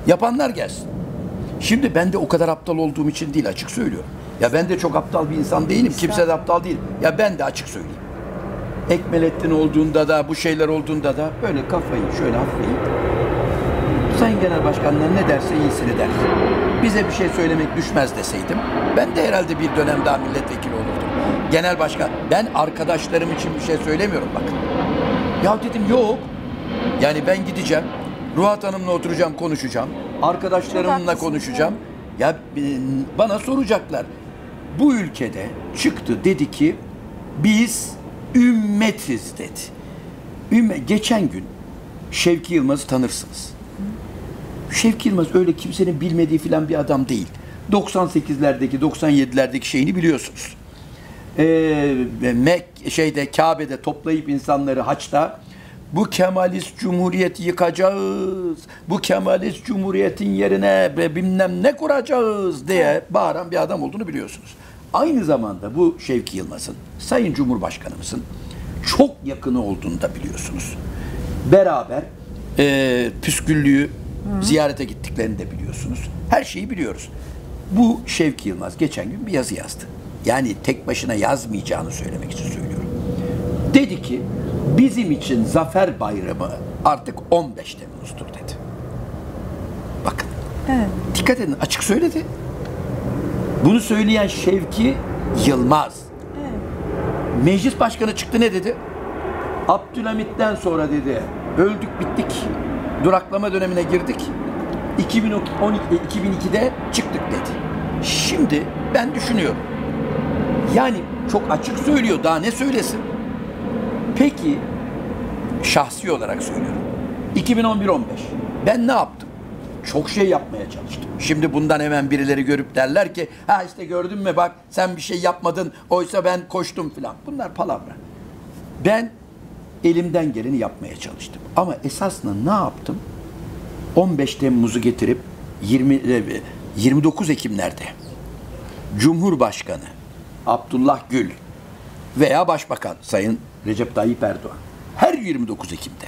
Yapanlar gelsin. Şimdi ben de o kadar aptal olduğum için değil açık söylüyorum. Ya ben de çok aptal bir insan değilim. Kimse de aptal değil. Ya ben de açık söyleyeyim. Ekmelettin olduğunda da bu şeyler olduğunda da böyle kafayı şöyle hafifleyip Sayın Genel Başkanlar ne derse iyisini der. Bize bir şey söylemek düşmez deseydim ben de herhalde bir dönem daha milletvekili olurdum. Genel Başkan ben arkadaşlarım için bir şey söylemiyorum bakın. Ya dedim yok. Yani ben gideceğim. Ruhat Hanım'la oturacağım konuşacağım. Arkadaşlarımla konuşacağım. Ya e, bana soracaklar. Bu ülkede çıktı dedi ki biz ümmetiz dedi. Ümme, geçen gün Şevki Yılmaz'ı tanırsınız. Şevki Yılmaz öyle kimsenin bilmediği filan bir adam değil. 98'lerdeki, 97'lerdeki şeyini biliyorsunuz. Ee, Mek şeyde Kabe'de toplayıp insanları haçta bu Kemalist Cumhuriyeti yıkacağız. Bu Kemalist Cumhuriyetin yerine bilmem ne kuracağız diye bağıran bir adam olduğunu biliyorsunuz. Aynı zamanda bu Şevki Yılmaz'ın, Sayın Cumhurbaşkanımızın çok yakını olduğunu da biliyorsunuz. Beraber e, püsküllüğü ziyarete gittiklerini de biliyorsunuz. Her şeyi biliyoruz. Bu Şevki Yılmaz geçen gün bir yazı yazdı. Yani tek başına yazmayacağını söylemek için söylüyorum. Dedi ki bizim için Zafer Bayramı artık 15 Temmuz'dur dedi. Bakın Evet. dikkat edin açık söyledi. Bunu söyleyen Şevki Yılmaz. Meclis başkanı çıktı ne dedi? Abdülhamit'ten sonra dedi öldük bittik duraklama dönemine girdik. 2012, 2002'de çıktık dedi. Şimdi ben düşünüyorum. Yani çok açık söylüyor daha ne söylesin? Peki şahsi olarak söylüyorum. 2011-15 ben ne yaptım? Çok şey yapmaya çalıştım. Şimdi bundan hemen birileri görüp derler ki ha işte gördün mü bak sen bir şey yapmadın oysa ben koştum filan. Bunlar palavra. Ben elimden geleni yapmaya çalıştım. Ama esasında ne yaptım? 15 Temmuz'u getirip 20 e, 29 Ekimlerde Cumhurbaşkanı Abdullah Gül veya Başbakan Sayın Recep Tayyip Erdoğan her 29 Ekim'de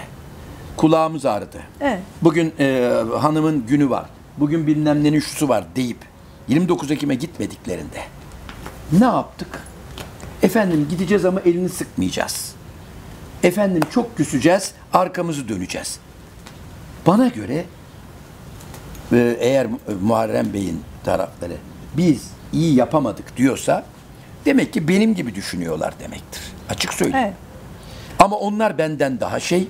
kulağımız ağrıdı. Evet. Bugün e, hanımın günü var. Bugün bilmem nenin şusu var deyip 29 Ekim'e gitmediklerinde ne yaptık? Efendim gideceğiz ama elini sıkmayacağız. Efendim çok küseceğiz, arkamızı döneceğiz. Bana göre e, eğer Muharrem Bey'in tarafları biz iyi yapamadık diyorsa demek ki benim gibi düşünüyorlar demektir. Açık söyleyeyim. Evet. Ama onlar benden daha şey.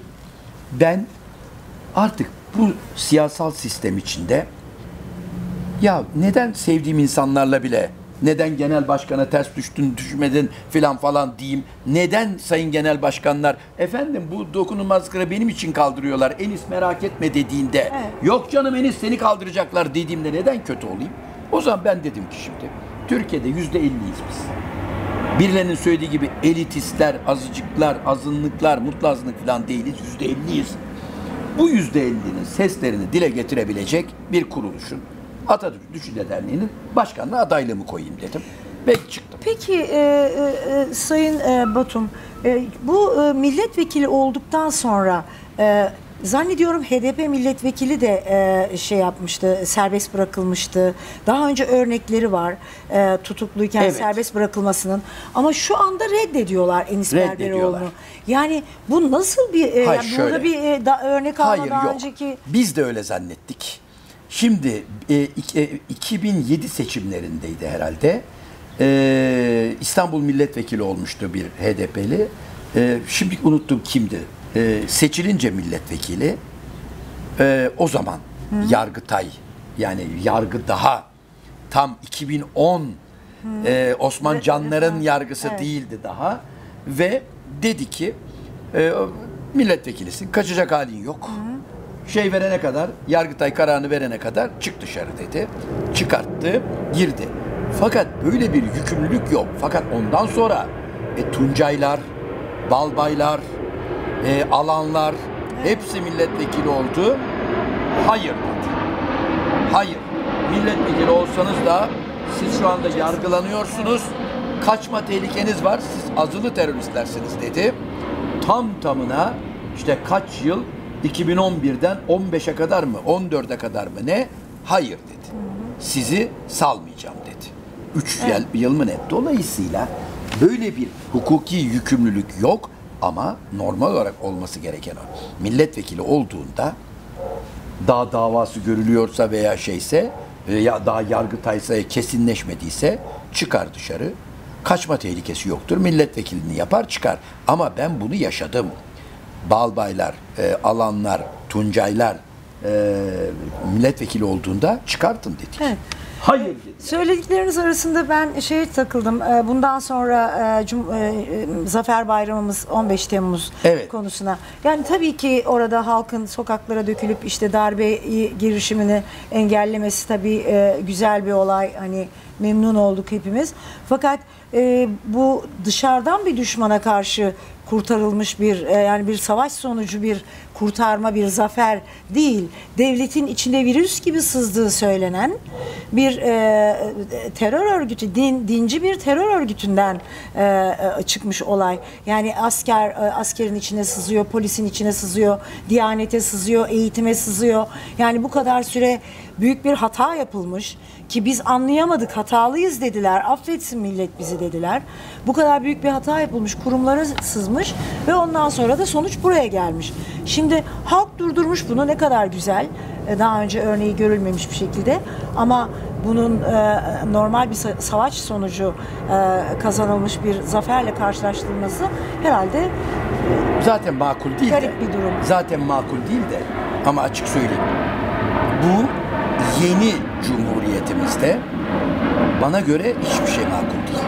Ben artık bu siyasal sistem içinde ya neden sevdiğim insanlarla bile neden genel başkana ters düştün düşmedin filan falan diyeyim. Neden sayın genel başkanlar efendim bu dokunulmazlıkları benim için kaldırıyorlar. Enis merak etme dediğinde Evet. yok canım Enis seni kaldıracaklar dediğimde neden kötü olayım? O zaman ben dedim ki şimdi Türkiye'de yüzde elliyiz biz. Birilerinin söylediği gibi elitistler, azıcıklar, azınlıklar, mutlu azınlık falan değiliz. Yüzde elliyiz. Bu yüzde ellinin seslerini dile getirebilecek bir kuruluşun Atatürk Düşünce Derneği'nin başkanlığı adaylığımı koyayım dedim. Ve çıktım. Peki e, e, e, Sayın e, Batum, e, bu e, milletvekili olduktan sonra e, zannediyorum HDP milletvekili de e, şey yapmıştı, serbest bırakılmıştı. Daha önce örnekleri var e, tutukluyken Evet. serbest bırakılmasının. Ama şu anda reddediyorlar Enis. Berberoğlu'nu. Yani bu nasıl bir, e, Hayır, yani şöyle. burada bir e, da, örnek alma Hayır daha yok. önceki... Biz de öyle zannettik. Şimdi e, e, 2007 seçimlerindeydi herhalde. E, İstanbul milletvekili olmuştu bir HDP'li. E, şimdi unuttum kimdi. E, seçilince milletvekili e, o zaman Yargıtay yani yargı daha tam 2010 e, Osman Canlar'ın yargısı Evet. değildi daha ve dedi ki e, milletvekilisin kaçacak halin yok. Şey verene kadar Yargıtay kararını verene kadar çık dışarı dedi. Çıkarttı, girdi. Fakat böyle bir yükümlülük yok. Fakat ondan sonra e, Tuncaylar, Balbaylar, e, Alanlar hepsi milletvekili oldu. Hayır dedi. Hayır. Milletvekili olsanız da siz şu anda yargılanıyorsunuz. Kaçma tehlikeniz var. Siz azılı teröristlersiniz dedi. Tam tamına işte kaç yıl 2011'den 15'e kadar mı 14'e kadar mı ne? Hayır dedi. Sizi salmayacağım dedi. 3 yıl, yıl mı ne? Dolayısıyla böyle bir hukuki yükümlülük yok ama normal olarak olması gereken o. Milletvekili olduğunda daha davası görülüyorsa veya şeyse ya daha yargıtaysa kesinleşmediyse çıkar dışarı. Kaçma tehlikesi yoktur. Milletvekilini yapar çıkar. Ama ben bunu yaşadım. Balbaylar, e, alanlar, tuncaylar e, milletvekili olduğunda çıkartın dedi. Evet. Hayır dedi. Söyledikleriniz arasında ben şeye takıldım. Ee, Bundan sonra e, Cum- e, e, Zafer Bayramımız 15 Temmuz Evet. konusuna. Yani tabii ki orada halkın sokaklara dökülüp işte darbe girişimini engellemesi tabii güzel bir olay. Hani memnun olduk hepimiz. Fakat e, bu dışarıdan bir düşmana karşı kurtarılmış bir e, yani bir savaş sonucu bir kurtarma bir zafer değil. Devletin içinde virüs gibi sızdığı söylenen bir e, terör örgütü, din, dinci bir terör örgütünden e, e, çıkmış olay. Yani asker e, askerin içine sızıyor, polisin içine sızıyor, diyanete sızıyor, eğitime sızıyor. Yani bu kadar süre büyük bir hata yapılmış ki biz anlayamadık hatalıyız dediler. Affetsin millet bizi dediler. Bu kadar büyük bir hata yapılmış, kurumlara sızmış ve ondan sonra da sonuç buraya gelmiş. Şimdi halk durdurmuş bunu ne kadar güzel. E, Daha önce örneği görülmemiş bir şekilde ama bunun e, normal bir sa- savaş sonucu e, kazanılmış bir zaferle karşılaştırılması herhalde Zaten makul değil de. Garip bir durum. Zaten makul değil de ama açık söyleyeyim. Bu yeni cumhuriyetimizde bana göre hiçbir şey makul değil.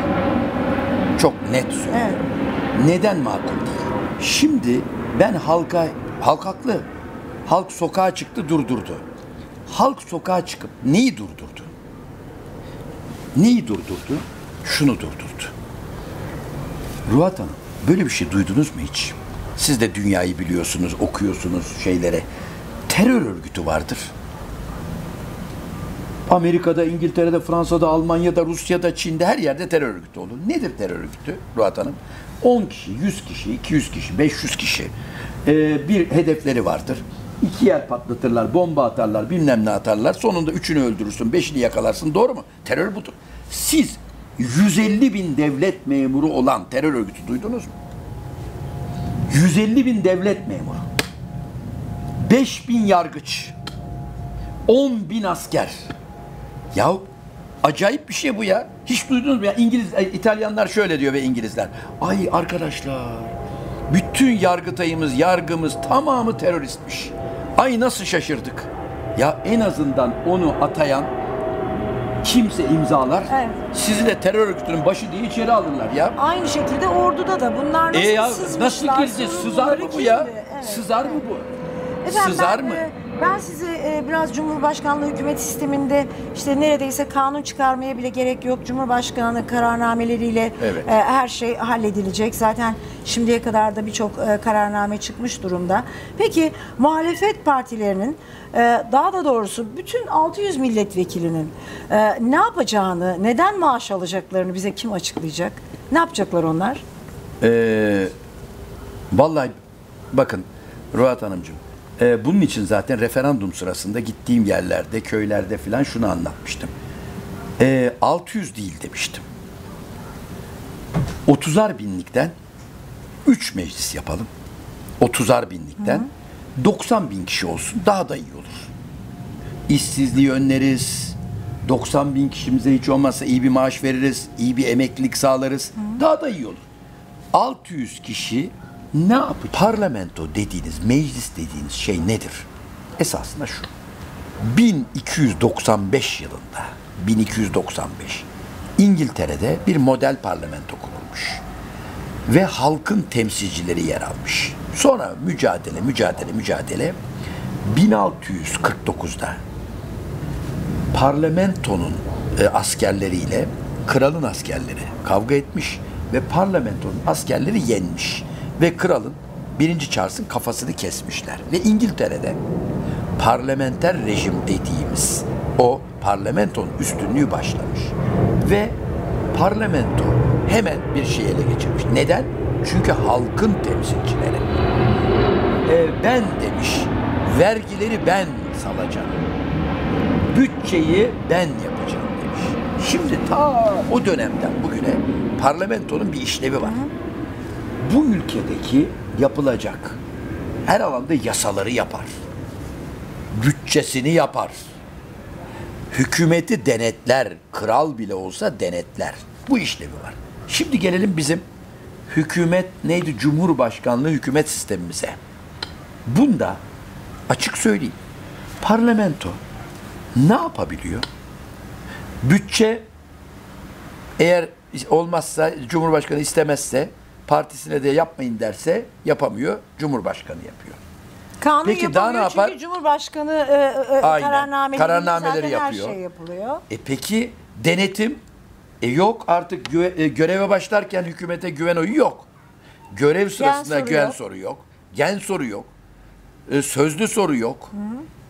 Çok net söylüyorum. Evet. Neden makul değil? Şimdi ben halka, halk haklı. Halk sokağa çıktı durdurdu. Halk sokağa çıkıp neyi durdurdu? Neyi durdurdu? Şunu durdurdu. Ruhat Hanım, böyle bir şey duydunuz mu hiç? Siz de dünyayı biliyorsunuz, okuyorsunuz şeylere. Terör örgütü vardır. Amerika'da, İngiltere'de, Fransa'da, Almanya'da, Rusya'da, Çin'de her yerde terör örgütü olur. Nedir terör örgütü Ruhat Hanım? 10 kişi, 100 kişi, 200 kişi, 500 kişi ee, bir hedefleri vardır. İki yer patlatırlar, bomba atarlar, bilmem ne atarlar. Sonunda üçünü öldürürsün, beşini yakalarsın. Doğru mu? Terör budur. Siz 150 bin devlet memuru olan terör örgütü duydunuz mu? 150 bin devlet memuru. 5 bin yargıç. 10 bin asker. Ya acayip bir şey bu ya. Hiç duydunuz mu ya? İngiliz, e, İtalyanlar şöyle diyor ve İngilizler. Ay arkadaşlar. Bütün yargıtayımız, yargımız tamamı teröristmiş. Ay nasıl şaşırdık. Ya en azından onu atayan kimse imzalar. Evet. Sizi de terör örgütünün başı diye içeri alırlar ya. Aynı şekilde orduda da bunlar nasıl E ya sızmışlar, nasıl gireceğiz? Sızar mı bu ya? Evet. Sızar mı bu? Efendim Sızar ben, mı? e, ben size e, biraz Cumhurbaşkanlığı hükümet sisteminde işte neredeyse kanun çıkarmaya bile gerek yok. Cumhurbaşkanı kararnameleriyle Evet. e, her şey halledilecek. Zaten şimdiye kadar da birçok e, kararname çıkmış durumda. Peki muhalefet partilerinin daha da doğrusu bütün 600 milletvekilinin ne yapacağını, neden maaş alacaklarını bize kim açıklayacak? Ne yapacaklar onlar? Ee, vallahi bakın Ruhat Hanımcığım e, bunun için zaten referandum sırasında gittiğim yerlerde, köylerde filan şunu anlatmıştım. E, 600 değil demiştim. 30'ar binlikten 3 meclis yapalım. 30'ar binlikten 90 bin kişi olsun daha da iyi olur. İşsizliği önleriz. 90 bin kişimize hiç olmazsa iyi bir maaş veririz. iyi bir emeklilik sağlarız. Daha da iyi olur. 600 kişi ne yapacak? Parlamento dediğiniz, meclis dediğiniz şey nedir? Esasında şu. 1295 yılında 1295 İngiltere'de bir model parlamento kurulmuş ve halkın temsilcileri yer almış. Sonra mücadele, mücadele, mücadele 1649'da parlamentonun e, askerleriyle kralın askerleri kavga etmiş ve parlamentonun askerleri yenmiş ve kralın birinci Charles'ın kafasını kesmişler ve İngiltere'de parlamenter rejim dediğimiz o parlamentonun üstünlüğü başlamış ve parlamento hemen bir şey ele geçirmiş. Neden? Çünkü halkın temsilcileri. E, ben demiş, vergileri ben salacağım bütçeyi ben yapacağım demiş. Şimdi ta o dönemden bugüne parlamentonun bir işlevi var. Bu ülkedeki yapılacak her alanda yasaları yapar. Bütçesini yapar. Hükümeti denetler. Kral bile olsa denetler. Bu işlevi var. Şimdi gelelim bizim hükümet neydi? Cumhurbaşkanlığı hükümet sistemimize. Bunda açık söyleyeyim. Parlamento ne yapabiliyor? Bütçe eğer olmazsa Cumhurbaşkanı istemezse partisine de yapmayın derse yapamıyor. Cumhurbaşkanı yapıyor. Kanun Peki yapamıyor daha ne yapar? çünkü Cumhurbaşkanı e, e, Aynen. kararnameleri, Kararnameleri yapıyor. her şey yapılıyor. E peki denetim e yok artık güve- e, göreve başlarken hükümete güven oyu yok. Görev sırasında soru güven yok. soru yok. Gen soru yok. E, sözlü soru yok.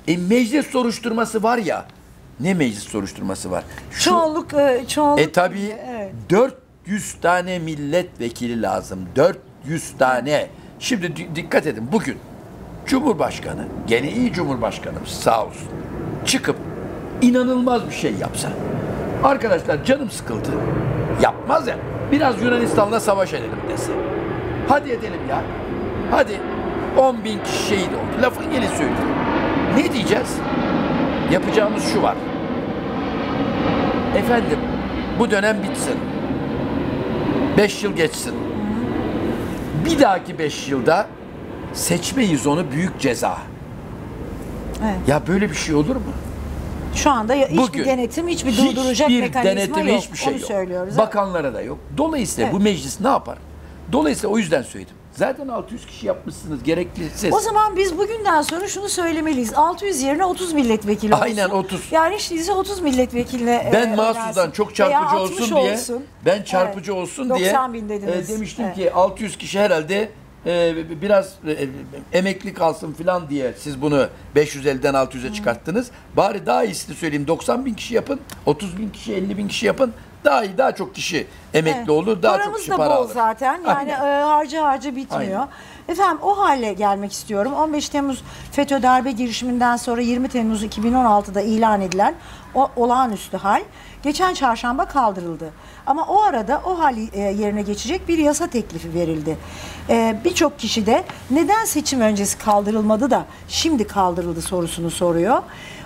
E meclis soruşturması var ya. Ne meclis soruşturması var? Şu- Çoğunluk, e, çoğunluk. E tabi Evet. 400 tane milletvekili lazım. 400 tane. Şimdi di- dikkat edin bugün Cumhurbaşkanı, gene iyi Cumhurbaşkanımız sağ olsun. Çıkıp inanılmaz bir şey yapsa. Arkadaşlar canım sıkıldı. Yapmaz ya. Biraz Yunanistan'la savaş edelim dese. Hadi edelim ya. Hadi. 10 bin kişi şehit oldu. Lafın gelin söylüyorum. Ne diyeceğiz? Yapacağımız şu var. Efendim bu dönem bitsin. 5 yıl geçsin. Bir dahaki 5 yılda seçmeyiz onu büyük ceza. Evet. Ya böyle bir şey olur mu? Şu anda ya- hiçbir Bugün denetim, hiçbir durduracak hiçbir mekanizma denetimi, yok. hiçbir şey Onu yok. söylüyoruz. Bakanlara da yok. Dolayısıyla Evet. bu meclis ne yapar? Dolayısıyla o yüzden söyledim. Zaten 600 kişi yapmışsınız gerekli ses. O zaman biz bugünden sonra şunu söylemeliyiz. 600 yerine 30 milletvekili olsun. Aynen, 30. Yani hiç değilse 30 milletvekiline ben e, Mahsus'dan önersin. çok çarpıcı 60 olsun diye olsun. ben çarpıcı Evet. olsun diye 90 bin dediniz. e, demiştim Evet. ki 600 kişi herhalde e, biraz e, emekli kalsın falan diye siz bunu 550'den 600'e çıkarttınız. Bari daha iyisini söyleyeyim 90 bin kişi yapın 30 bin kişi 50 bin kişi yapın daha iyi daha çok kişi emekli Evet. olur daha çok Paramız kişi da para bol alır. zaten. Yani Aynen. e, harca harca bitmiyor. Aynen. Efendim o hale gelmek istiyorum. 15 Temmuz FETÖ darbe girişiminden sonra 20 Temmuz 2016'da ilan edilen o olağanüstü hal geçen çarşamba kaldırıldı. Ama o arada o hal e, yerine geçecek bir yasa teklifi verildi. E, Birçok kişi de neden seçim öncesi kaldırılmadı da şimdi kaldırıldı sorusunu soruyor.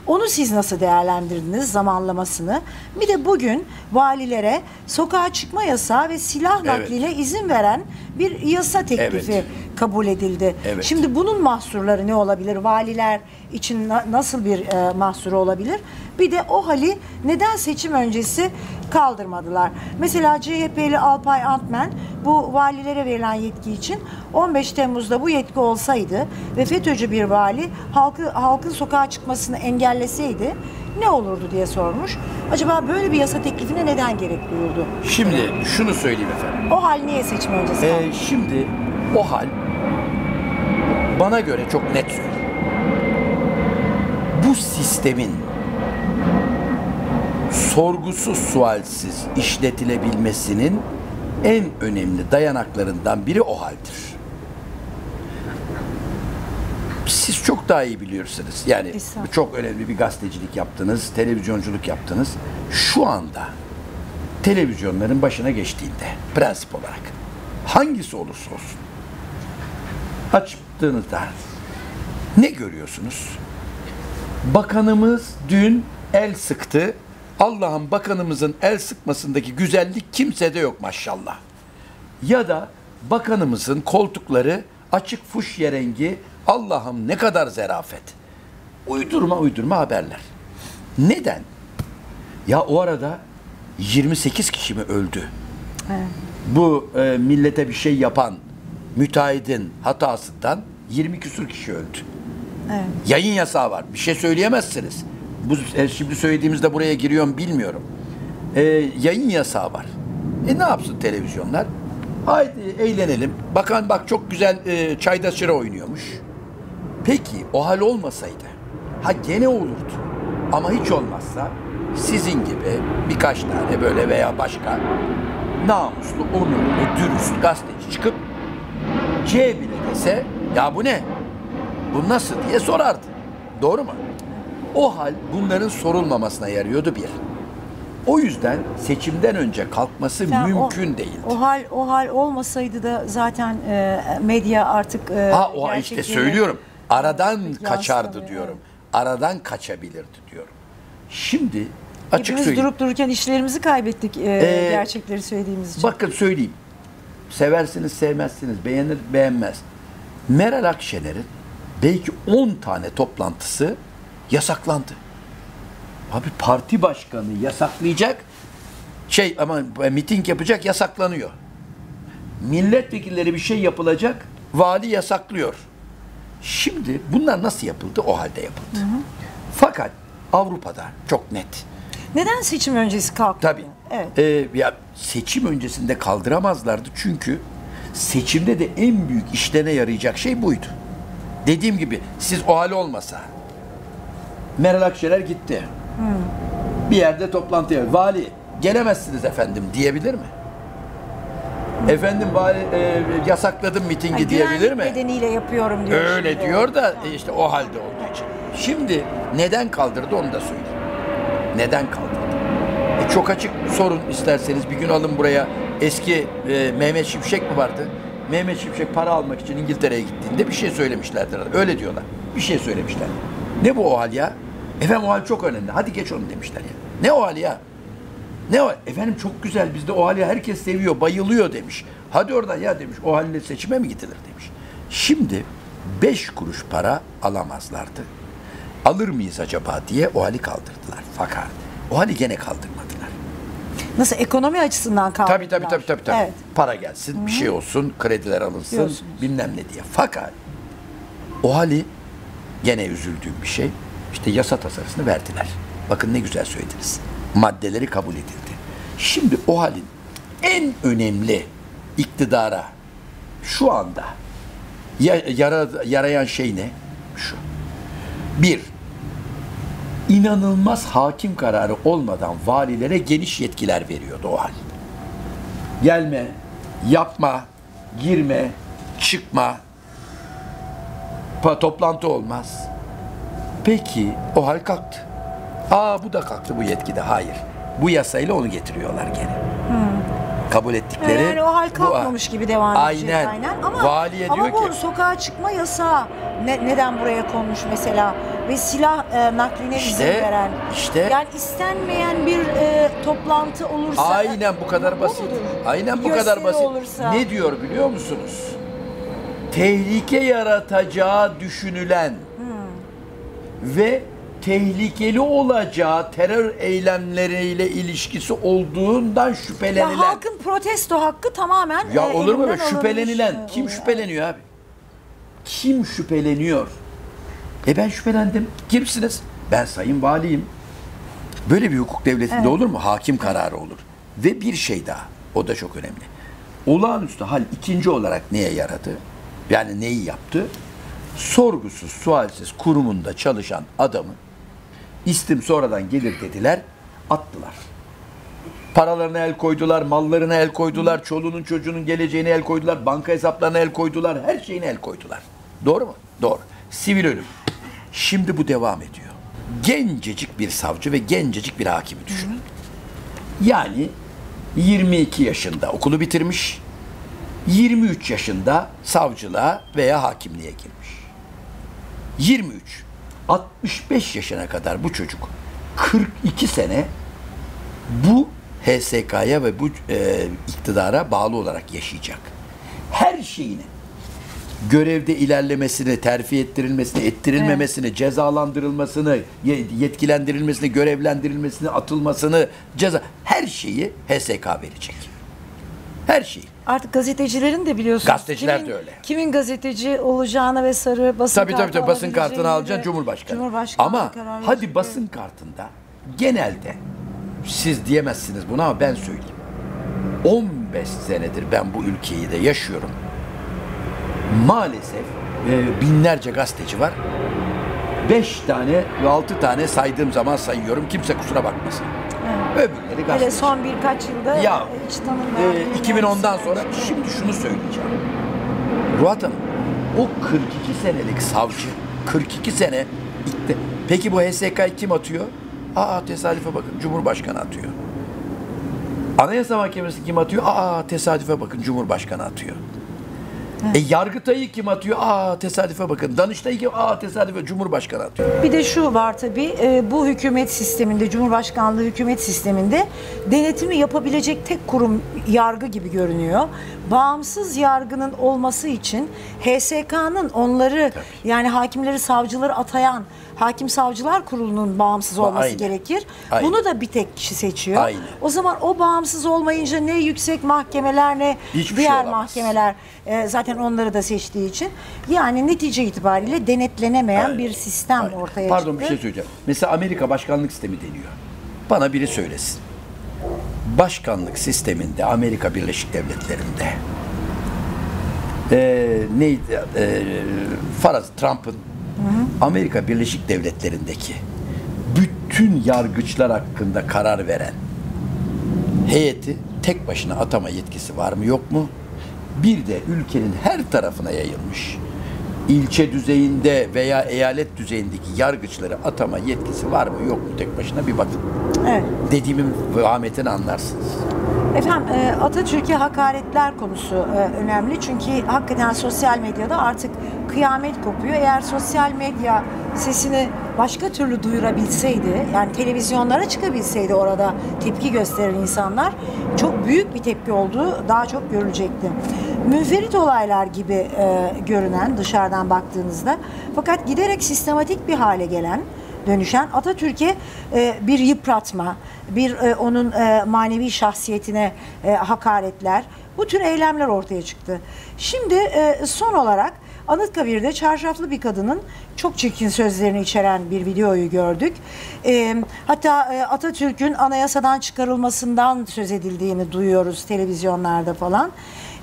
Onu siz nasıl değerlendirdiniz zamanlamasını? Bir de bugün valilere sokağa çıkma yasağı ve silah Evet. izin veren bir yasa teklifi Evet. kabul edildi. Evet. Şimdi bunun mahsurları ne olabilir? Valiler için na- nasıl bir e, mahsuru olabilir? Bir de o hali neden seçim öncesi kaldırmadılar? Mesela CHP'li Alpay Antmen bu valilere verilen yetki için 15 Temmuz'da bu yetki olsaydı ve FETÖ'cü bir vali halkı halkın sokağa çıkmasını engelleseydi ne olurdu diye sormuş. Acaba böyle bir yasa teklifine neden gerek duyuldu? Şimdi şunu söyleyeyim efendim. O hal niye seçim öncesi? Ee, şimdi o hal bana göre çok net söyleyeyim. Bu sistemin sorgusuz sualsiz işletilebilmesinin en önemli dayanaklarından biri o haldir. Siz çok daha iyi biliyorsunuz. Yani çok önemli bir gazetecilik yaptınız, televizyonculuk yaptınız. Şu anda televizyonların başına geçtiğinde prensip olarak hangisi olursa olsun açtığınızda ne görüyorsunuz? Bakanımız dün el sıktı. Allah'ın bakanımızın el sıkmasındaki güzellik kimsede yok maşallah. Ya da bakanımızın koltukları açık fuşya rengi Allah'ım ne kadar zerafet. Uydurma uydurma haberler. Neden? Ya o arada 28 kişi mi öldü? Bu e, millete bir şey yapan müteahhidin hatasından 20 küsur kişi öldü. Evet. Yayın yasağı var. Bir şey söyleyemezsiniz. Bu e, şimdi söylediğimizde buraya giriyorum bilmiyorum. E, yayın yasağı var. E ne yapsın televizyonlar? Haydi eğlenelim. Bakan bak çok güzel e, çayda çıra oynuyormuş. Peki o hal olmasaydı ha gene olurdu. Ama hiç olmazsa sizin gibi birkaç tane böyle veya başka namuslu, onurlu, dürüst gazeteci çıkıp C bile dese ya bu ne? Bu nasıl diye sorardı. Doğru mu? O hal bunların sorulmamasına yarıyordu bir. O yüzden seçimden önce kalkması Yani o- mümkün değil. O hal o hal olmasaydı da zaten e, medya artık e, Ha o işte söylüyorum. Aradan kaçardı diyorum. Aradan kaçabilirdi diyorum. Şimdi açık Hepimiz söyleyeyim. durup dururken işlerimizi kaybettik e, Ee, gerçekleri söylediğimiz için. Bakın söyleyeyim. Seversiniz, sevmezsiniz, beğenir, beğenmez. Meral Akşener'in belki 10 tane toplantısı yasaklandı. Abi parti başkanı yasaklayacak şey ama miting yapacak yasaklanıyor. Milletvekilleri bir şey yapılacak, vali yasaklıyor. Şimdi bunlar nasıl yapıldı? O halde yapıldı. Fakat Avrupa'da çok net. Neden seçim öncesi kalktı? Tabii. Evet. Ee, ya seçim öncesinde kaldıramazlardı çünkü seçimde de en büyük işlerine yarayacak şey buydu. Dediğim gibi siz o hal olmasa Meral Akşener gitti. Bir yerde toplantıya vali gelemezsiniz efendim diyebilir mi? Efendim vali e, yasakladım mitingi Yani diyebilir mi? nedeniyle yapıyorum diyor. Öyle şimdi. diyor da e, işte o halde olduğu için. Şimdi neden kaldırdı onu da söyleyeyim. Neden kaldırdı? E çok açık sorun isterseniz bir gün alın buraya eski e, Mehmet Şimşek mi vardı? Mehmet Şimşek para almak için İngiltere'ye gittiğinde bir şey söylemişlerdir. Öyle diyorlar. Bir şey söylemişler. Ne bu o hal ya? Efendim o hal çok önemli. Hadi geç onu demişler ya. Ne o hal ya? Ne o? Efendim çok güzel bizde o hali herkes seviyor, bayılıyor demiş. Hadi oradan ya demiş. O halle seçime mi gidilir demiş. Şimdi beş kuruş para alamazlardı. Alır mıyız acaba diye o hali kaldırdılar. Fakat o hali gene kaldırmadılar. Nasıl ekonomi açısından kaldırdılar? Tabii tabii tabii tabii. tabii. Evet. Para gelsin, bir şey olsun, krediler alınsın, Diyorsunuz. bilmem ne diye. Fakat o hali gene üzüldüğüm bir şey. İşte yasa tasarısını verdiler. Bakın ne güzel söylediniz. Maddeleri kabul edildi. Şimdi o halin en önemli iktidara şu anda ya- yara, yarayan şey ne? Şu. Bir, inanılmaz hakim kararı olmadan valilere geniş yetkiler veriyordu o hal. Gelme, yapma, girme, çıkma, toplantı olmaz. Peki o hal kalktı. Aa bu da kalktı bu yetkide. Hayır. Bu yasayla onu getiriyorlar gene. Kabul ettikleri. Yani o hal bu- kalkmamış gibi devam edecek Aynen. aynen. Ama, Valiye ama diyor bu ki sokağa çıkma yasağı ne- neden buraya konmuş mesela ve silah e, nakline izin İşte, veren. işte. Yani istenmeyen bir e, toplantı olursa. Aynen bu kadar Bu basit. mudur? Aynen bu Gösteri kadar basit. olursa. Ne diyor biliyor musunuz? Tehlike yaratacağı düşünülen ve tehlikeli olacağı terör eylemleriyle ilişkisi olduğundan şüphelenilen. Ya halkın protesto hakkı tamamen Ya e, olur mu böyle şüphelenilen? alınmış. Kim şüpheleniyor abi? Kim şüpheleniyor? E ben şüphelendim. Kimsiniz? Ben sayın valiyim. Böyle bir hukuk devletinde Evet. olur mu? Hakim kararı olur. Ve bir şey daha. O da çok önemli. Olağanüstü hal ikinci olarak neye yaradı? Yani neyi yaptı? Sorgusuz, sualsiz kurumunda çalışan adamı istim sonradan gelir dediler, attılar. Paralarına el koydular, mallarına el koydular, çoluğunun çocuğunun geleceğine el koydular, banka hesaplarına el koydular, her şeyine el koydular. Doğru mu? Doğru. Sivil ölüm. Şimdi bu devam ediyor. Gencecik bir savcı ve gencecik bir hakimi düşünün. Yani 22 yaşında okulu bitirmiş, 23 yaşında savcılığa veya hakimliğe girmiş. 23, 65 yaşına kadar bu çocuk 42 sene bu HSK'ya ve bu e, iktidara bağlı olarak yaşayacak. Her şeyini görevde ilerlemesini, terfi ettirilmesini, ettirilmemesini, cezalandırılmasını, ye- yetkilendirilmesini, görevlendirilmesini, atılmasını, ceza her şeyi HSK verecek. Her şeyi. Artık gazetecilerin de biliyorsunuz. Gazeteciler kimin, de öyle. Kimin gazeteci olacağına ve sarı basın Tabii tabii kartı tabii basın kartını alacaksın Cumhurbaşkanı. Cumhurbaşkanı ama hadi basın kartında genelde siz diyemezsiniz bunu ama ben söyleyeyim. 15 senedir ben bu ülkeyi de yaşıyorum. Maalesef e, binlerce gazeteci var. 5 tane ve 6 tane saydığım zaman sayıyorum. Kimse kusura bakmasın. Öbürleri Hele gazeteci. son birkaç yılda Ya hiç tanınmayan. e, 2010'dan sonra şimdi şunu söyleyeceğim. Ruhat Hanım o 42 senelik savcı 42 sene ikti. Peki bu HSK'yı kim atıyor? Aa tesadüfe bakın Cumhurbaşkanı atıyor. Anayasa Mahkemesi kim atıyor? Aa tesadüfe bakın Cumhurbaşkanı atıyor. E Yargıtay'ı kim atıyor? Aa tesadüfe bakın. Danıştay'ı kim? Aa tesadüfe Cumhurbaşkanı atıyor. Bir de şu var tabii e, bu hükümet sisteminde Cumhurbaşkanlığı hükümet sisteminde denetimi yapabilecek tek kurum yargı gibi görünüyor. Bağımsız yargının olması için HSK'nın onları yani hakimleri savcıları atayan Hakim Savcılar Kurulu'nun bağımsız olması Aynen. gerekir. Aynen. Bunu da bir tek kişi seçiyor. Aynen. O zaman o bağımsız olmayınca ne yüksek mahkemeler ne Hiçbir şey diğer olamaz. mahkemeler e, zaten onları da seçtiği için yani netice itibariyle denetlenemeyen Aynen. bir sistem Aynen. ortaya Pardon çıktı. bir şey söyleyeceğim. Mesela Amerika başkanlık sistemi deniyor. Bana biri söylesin. Başkanlık sisteminde Amerika Birleşik Devletleri'nde eee neydi? Eee Faraz Trump'ın Amerika Birleşik Devletleri'ndeki bütün yargıçlar hakkında karar veren heyeti tek başına atama yetkisi var mı yok mu? Bir de ülkenin her tarafına yayılmış ilçe düzeyinde veya eyalet düzeyindeki yargıçları atama yetkisi var mı yok mu tek başına bir bakın. Evet. Dediğimin vahametini anlarsınız. Efendim e, Atatürk'e hakaretler konusu e, önemli çünkü hakikaten sosyal medyada artık kıyamet kopuyor. Eğer sosyal medya sesini başka türlü duyurabilseydi, yani televizyonlara çıkabilseydi orada tepki gösteren insanlar çok büyük bir tepki olduğu daha çok görülecekti. Münferit olaylar gibi e, görünen dışarıdan baktığınızda fakat giderek sistematik bir hale gelen dönüşen Atatürk'e e, bir yıpratma, bir e, onun e, manevi şahsiyetine e, hakaretler, bu tür eylemler ortaya çıktı. Şimdi e, son olarak Anıtkabir'de çarşaflı bir kadının çok çirkin sözlerini içeren bir videoyu gördük. E, hatta e, Atatürk'ün anayasadan çıkarılmasından söz edildiğini duyuyoruz televizyonlarda falan.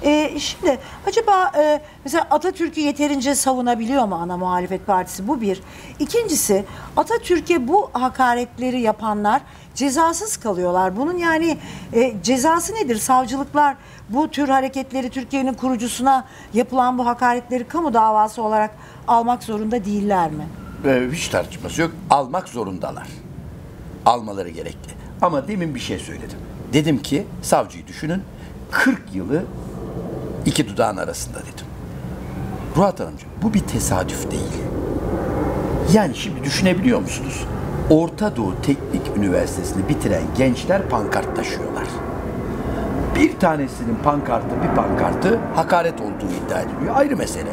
E, şimdi acaba e, mesela Atatürk'ü yeterince savunabiliyor mu ana muhalefet partisi? Bu bir. İkincisi Atatürk'e bu hakaretleri yapanlar cezasız kalıyorlar. Bunun yani e, cezası nedir? Savcılıklar bu tür hareketleri Türkiye'nin kurucusuna yapılan bu hakaretleri kamu davası olarak almak zorunda değiller mi? Ee, hiç tartışması yok. Almak zorundalar. Almaları gerekli. Ama demin bir şey söyledim. Dedim ki savcıyı düşünün. 40 yılı iki dudağın arasında dedim. Ruhat Hanımcığım bu bir tesadüf değil. Yani şimdi düşünebiliyor musunuz? Orta Doğu Teknik Üniversitesi'ni bitiren gençler pankart taşıyorlar. Bir tanesinin pankartı bir pankartı hakaret olduğu iddia ediliyor. Ayrı mesele.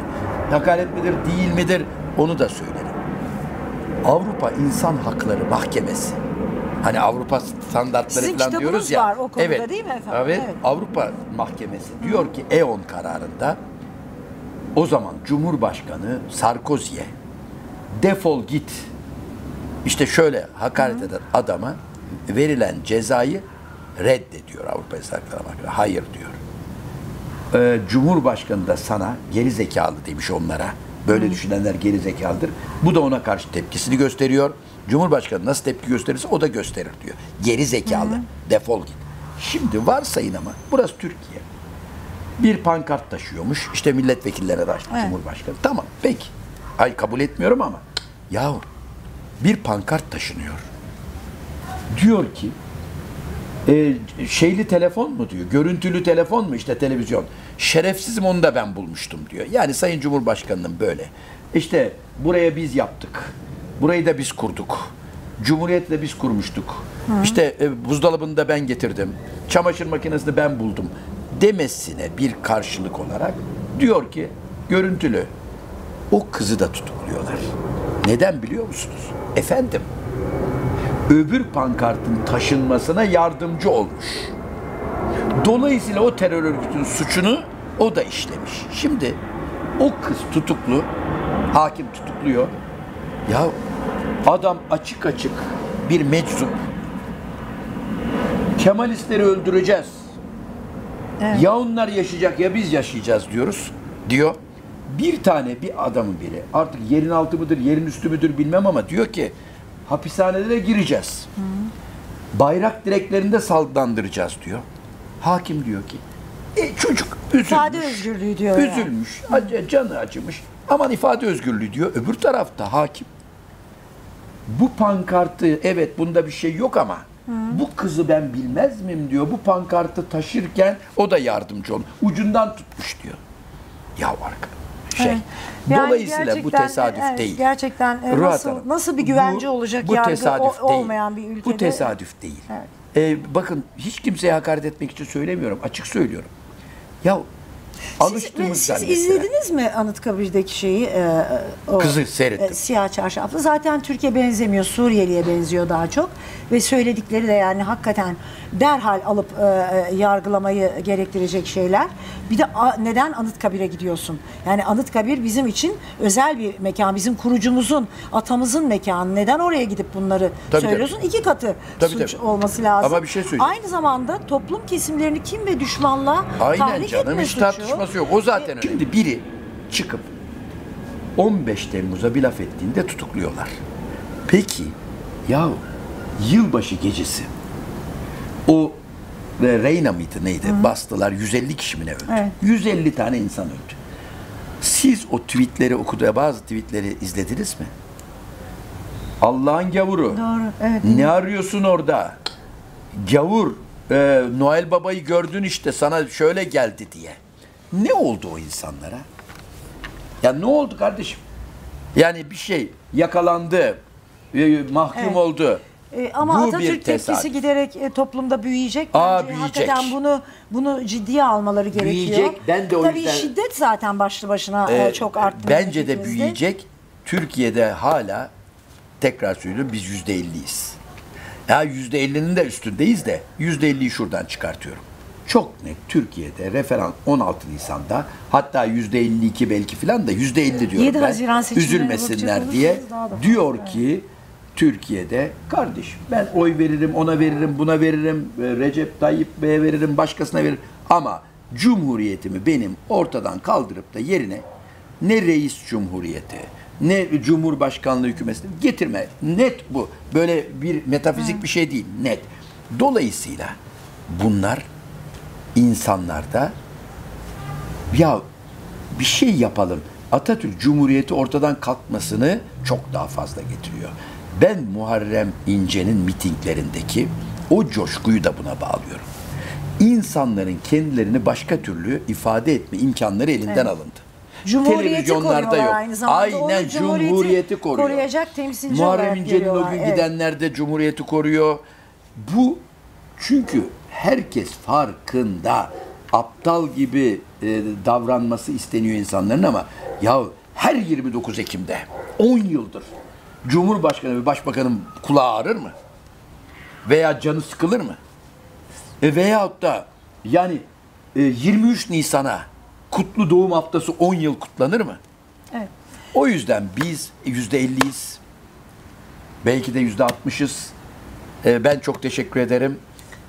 Hakaret midir değil midir onu da söylerim. Avrupa İnsan Hakları Mahkemesi. Hani Avrupa standartları Sizin falan diyoruz ya. var o konuda evet, değil mi efendim? Evet, Evet. Avrupa Mahkemesi diyor ki EON kararında o zaman Cumhurbaşkanı Sarkozy'ye defol git işte şöyle hakaret eden adama verilen cezayı reddediyor Avrupa İnsan Hakları Mahkemesi. Hayır diyor. Ee, Cumhurbaşkanı da sana geri zekalı demiş onlara. Böyle düşünenler geri zekalıdır. Bu da ona karşı tepkisini gösteriyor. Cumhurbaşkanı nasıl tepki gösterirse o da gösterir diyor. Geri zekalı. Defol git. Şimdi varsayın ama burası Türkiye. Bir pankart taşıyormuş. İşte milletvekillerine de açtı Evet. Cumhurbaşkanı. Tamam peki. Ay kabul etmiyorum ama. Yahu bir pankart taşınıyor. Diyor ki e, şeyli telefon mu diyor, görüntülü telefon mu işte televizyon. Şerefsizim onu da ben bulmuştum diyor. Yani Sayın Cumhurbaşkanı'nın böyle. İşte buraya biz yaptık. Burayı da biz kurduk. Cumhuriyetle biz kurmuştuk. İşte e, buzdolabını da ben getirdim. Çamaşır makinesini ben buldum. Demesine bir karşılık olarak diyor ki görüntülü. O kızı da tutukluyorlar. Neden biliyor musunuz? Efendim öbür pankartın taşınmasına yardımcı olmuş. Dolayısıyla o terör örgütünün suçunu o da işlemiş. Şimdi o kız tutuklu, hakim tutukluyor. Ya adam açık açık bir meczup. Kemalistleri öldüreceğiz. Ya onlar yaşayacak ya biz yaşayacağız diyoruz diyor. Bir tane bir adamın biri artık yerin altı mıdır yerin üstü müdür bilmem ama diyor ki hapishanelere gireceğiz. Bayrak direklerinde sallandıracağız diyor. Hakim diyor ki e, çocuk üzülmüş. İfade özgürlüğü diyor yani. Üzülmüş. acı- canı acımış. Aman ifade özgürlüğü diyor. Öbür tarafta hakim. Bu pankartı evet bunda bir şey yok ama bu kızı ben bilmez miyim diyor. Bu pankartı taşırken o da yardımcı olmuş. Ucundan tutmuş diyor. Ya arkadaş şey. Evet. Yani Dolayısıyla bu tesadüf evet, değil. Gerçekten e, Ruhat nasıl Hanım, nasıl bir güvence bu- olacak bu yargı tesadüf o- değil. olmayan bir ülkede? Bu tesadüf değil. Evet. Ee, bakın hiç kimseye hakaret etmek için söylemiyorum. Açık söylüyorum. Ya alıştığımız siz zannettiler. izlediniz mi Anıtkabir'deki şeyi? e, o, Kızı seyrettim. e, siyah çarşaflı. Zaten Türkiye benzemiyor, Suriyeli'ye benziyor daha çok. Ve söyledikleri de yani hakikaten derhal alıp e, e, yargılamayı gerektirecek şeyler. Bir de a- neden Anıtkabir'e gidiyorsun? Yani Anıtkabir bizim için özel bir mekan. Bizim kurucumuzun, atamızın mekanı. Neden oraya gidip bunları Tabii, söylüyorsun? İki katı Tabii, suç tabii. olması lazım. Ama bir şey söyleyeyim. Aynı zamanda toplum kesimlerini kim ve düşmanla Aynen tahrik canım etme hiç suçu. Tartışması yok. O zaten öyle. Şimdi biri çıkıp 15 Temmuz'a bir laf ettiğinde tutukluyorlar. Peki ya yılbaşı gecesi o e, Reyna mıydı neydi? Bastılar 150 kişi mi ne öldü? Evet. 150 tane insan öldü. Siz o tweetleri okuduğu bazı tweetleri izlediniz mi? Allah'ın gavuru. Doğru. Evet. Ne arıyorsun orada? Gavur. e, Noel Baba'yı gördün işte sana şöyle geldi diye. Ne oldu o insanlara? Ya ne oldu kardeşim? Yani bir şey yakalandı, e, mahkum Evet. oldu. E, ama Bu Atatürk tepkisi giderek e, toplumda büyüyecek. Aa, büyüyecek. Hakikaten bunu bunu ciddiye almaları gerekiyor. Büyüyecek. Ben de o Tabii yüzden- şiddet zaten başlı başına Ee, e, çok arttı. Bence de büyüyecek. Türkiye'de hala tekrar söylüyorum biz yüzde elliyiz. Ya yüzde ellinin de üstündeyiz de yüzde elliyi şuradan çıkartıyorum. Çok net Türkiye'de referans 16 Nisan'da hatta yüzde 52 belki filan da yüzde 50 diyorum 7 ben. Haziran Üzülmesinler diye diyor fazla. ki Türkiye'de kardeş ben oy veririm ona veririm buna veririm e, Recep Tayyip Bey'e veririm başkasına veririm ama cumhuriyetimi benim ortadan kaldırıp da yerine ne reis cumhuriyeti ne cumhurbaşkanlığı hükümeti getirme net bu böyle bir metafizik bir şey değil net dolayısıyla bunlar insanlarda ya bir şey yapalım. Atatürk Cumhuriyeti ortadan kalkmasını çok daha fazla getiriyor. Ben Muharrem İnce'nin mitinglerindeki o coşkuyu da buna bağlıyorum. İnsanların kendilerini başka türlü ifade etme imkanları elinden alındı. Cumhuriyeti koruyorlar aynı zamanda. Aynen Onu Cumhuriyeti Cumhuriyeti koruyor. koruyacak temsilci Muharrem İnce'nin o gün evet. gidenler de Cumhuriyeti koruyor. Bu çünkü herkes farkında. Aptal gibi e, davranması isteniyor insanların ama ya her 29 Ekim'de 10 yıldır Cumhurbaşkanı ve Başbakanın kulağı ağrır mı? Veya canı sıkılır mı? E veyahut da yani e, 23 Nisan'a kutlu doğum haftası 10 yıl kutlanır mı? Evet. O yüzden biz yüzde elliyiz. Belki de yüzde altmışız. Ee, Ben çok teşekkür ederim.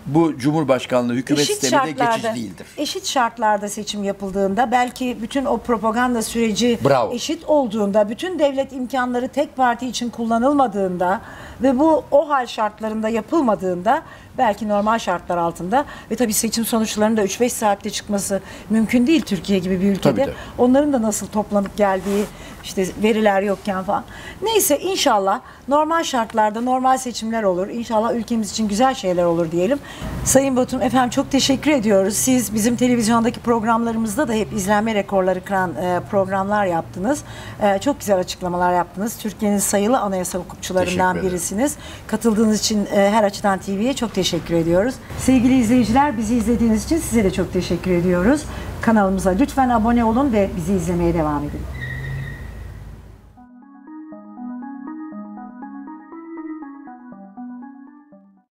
Bu Cumhurbaşkanlığı hükümet Eşit sistemi de geçici değildir. eşit şartlarda seçim yapıldığında belki bütün o propaganda süreci Bravo. eşit olduğunda, bütün devlet imkanları tek parti için kullanılmadığında ve bu o hal şartlarında yapılmadığında belki normal şartlar altında ve tabii seçim sonuçlarının da 3-5 saatte çıkması mümkün değil Türkiye gibi bir ülkede. Onların da nasıl toplanıp geldiği işte veriler yokken falan. Neyse inşallah normal şartlarda normal seçimler olur. İnşallah ülkemiz için güzel şeyler olur diyelim. Sayın Batum efendim çok teşekkür ediyoruz. Siz bizim televizyondaki programlarımızda da hep izlenme rekorları kıran e, programlar yaptınız. E, çok güzel açıklamalar yaptınız. Türkiye'nin sayılı anayasa hukukçularından birisiniz. Katıldığınız için e, Her Açıdan TV'ye çok teşekkür ediyoruz. Sevgili izleyiciler bizi izlediğiniz için size de çok teşekkür ediyoruz. Kanalımıza lütfen abone olun ve bizi izlemeye devam edin.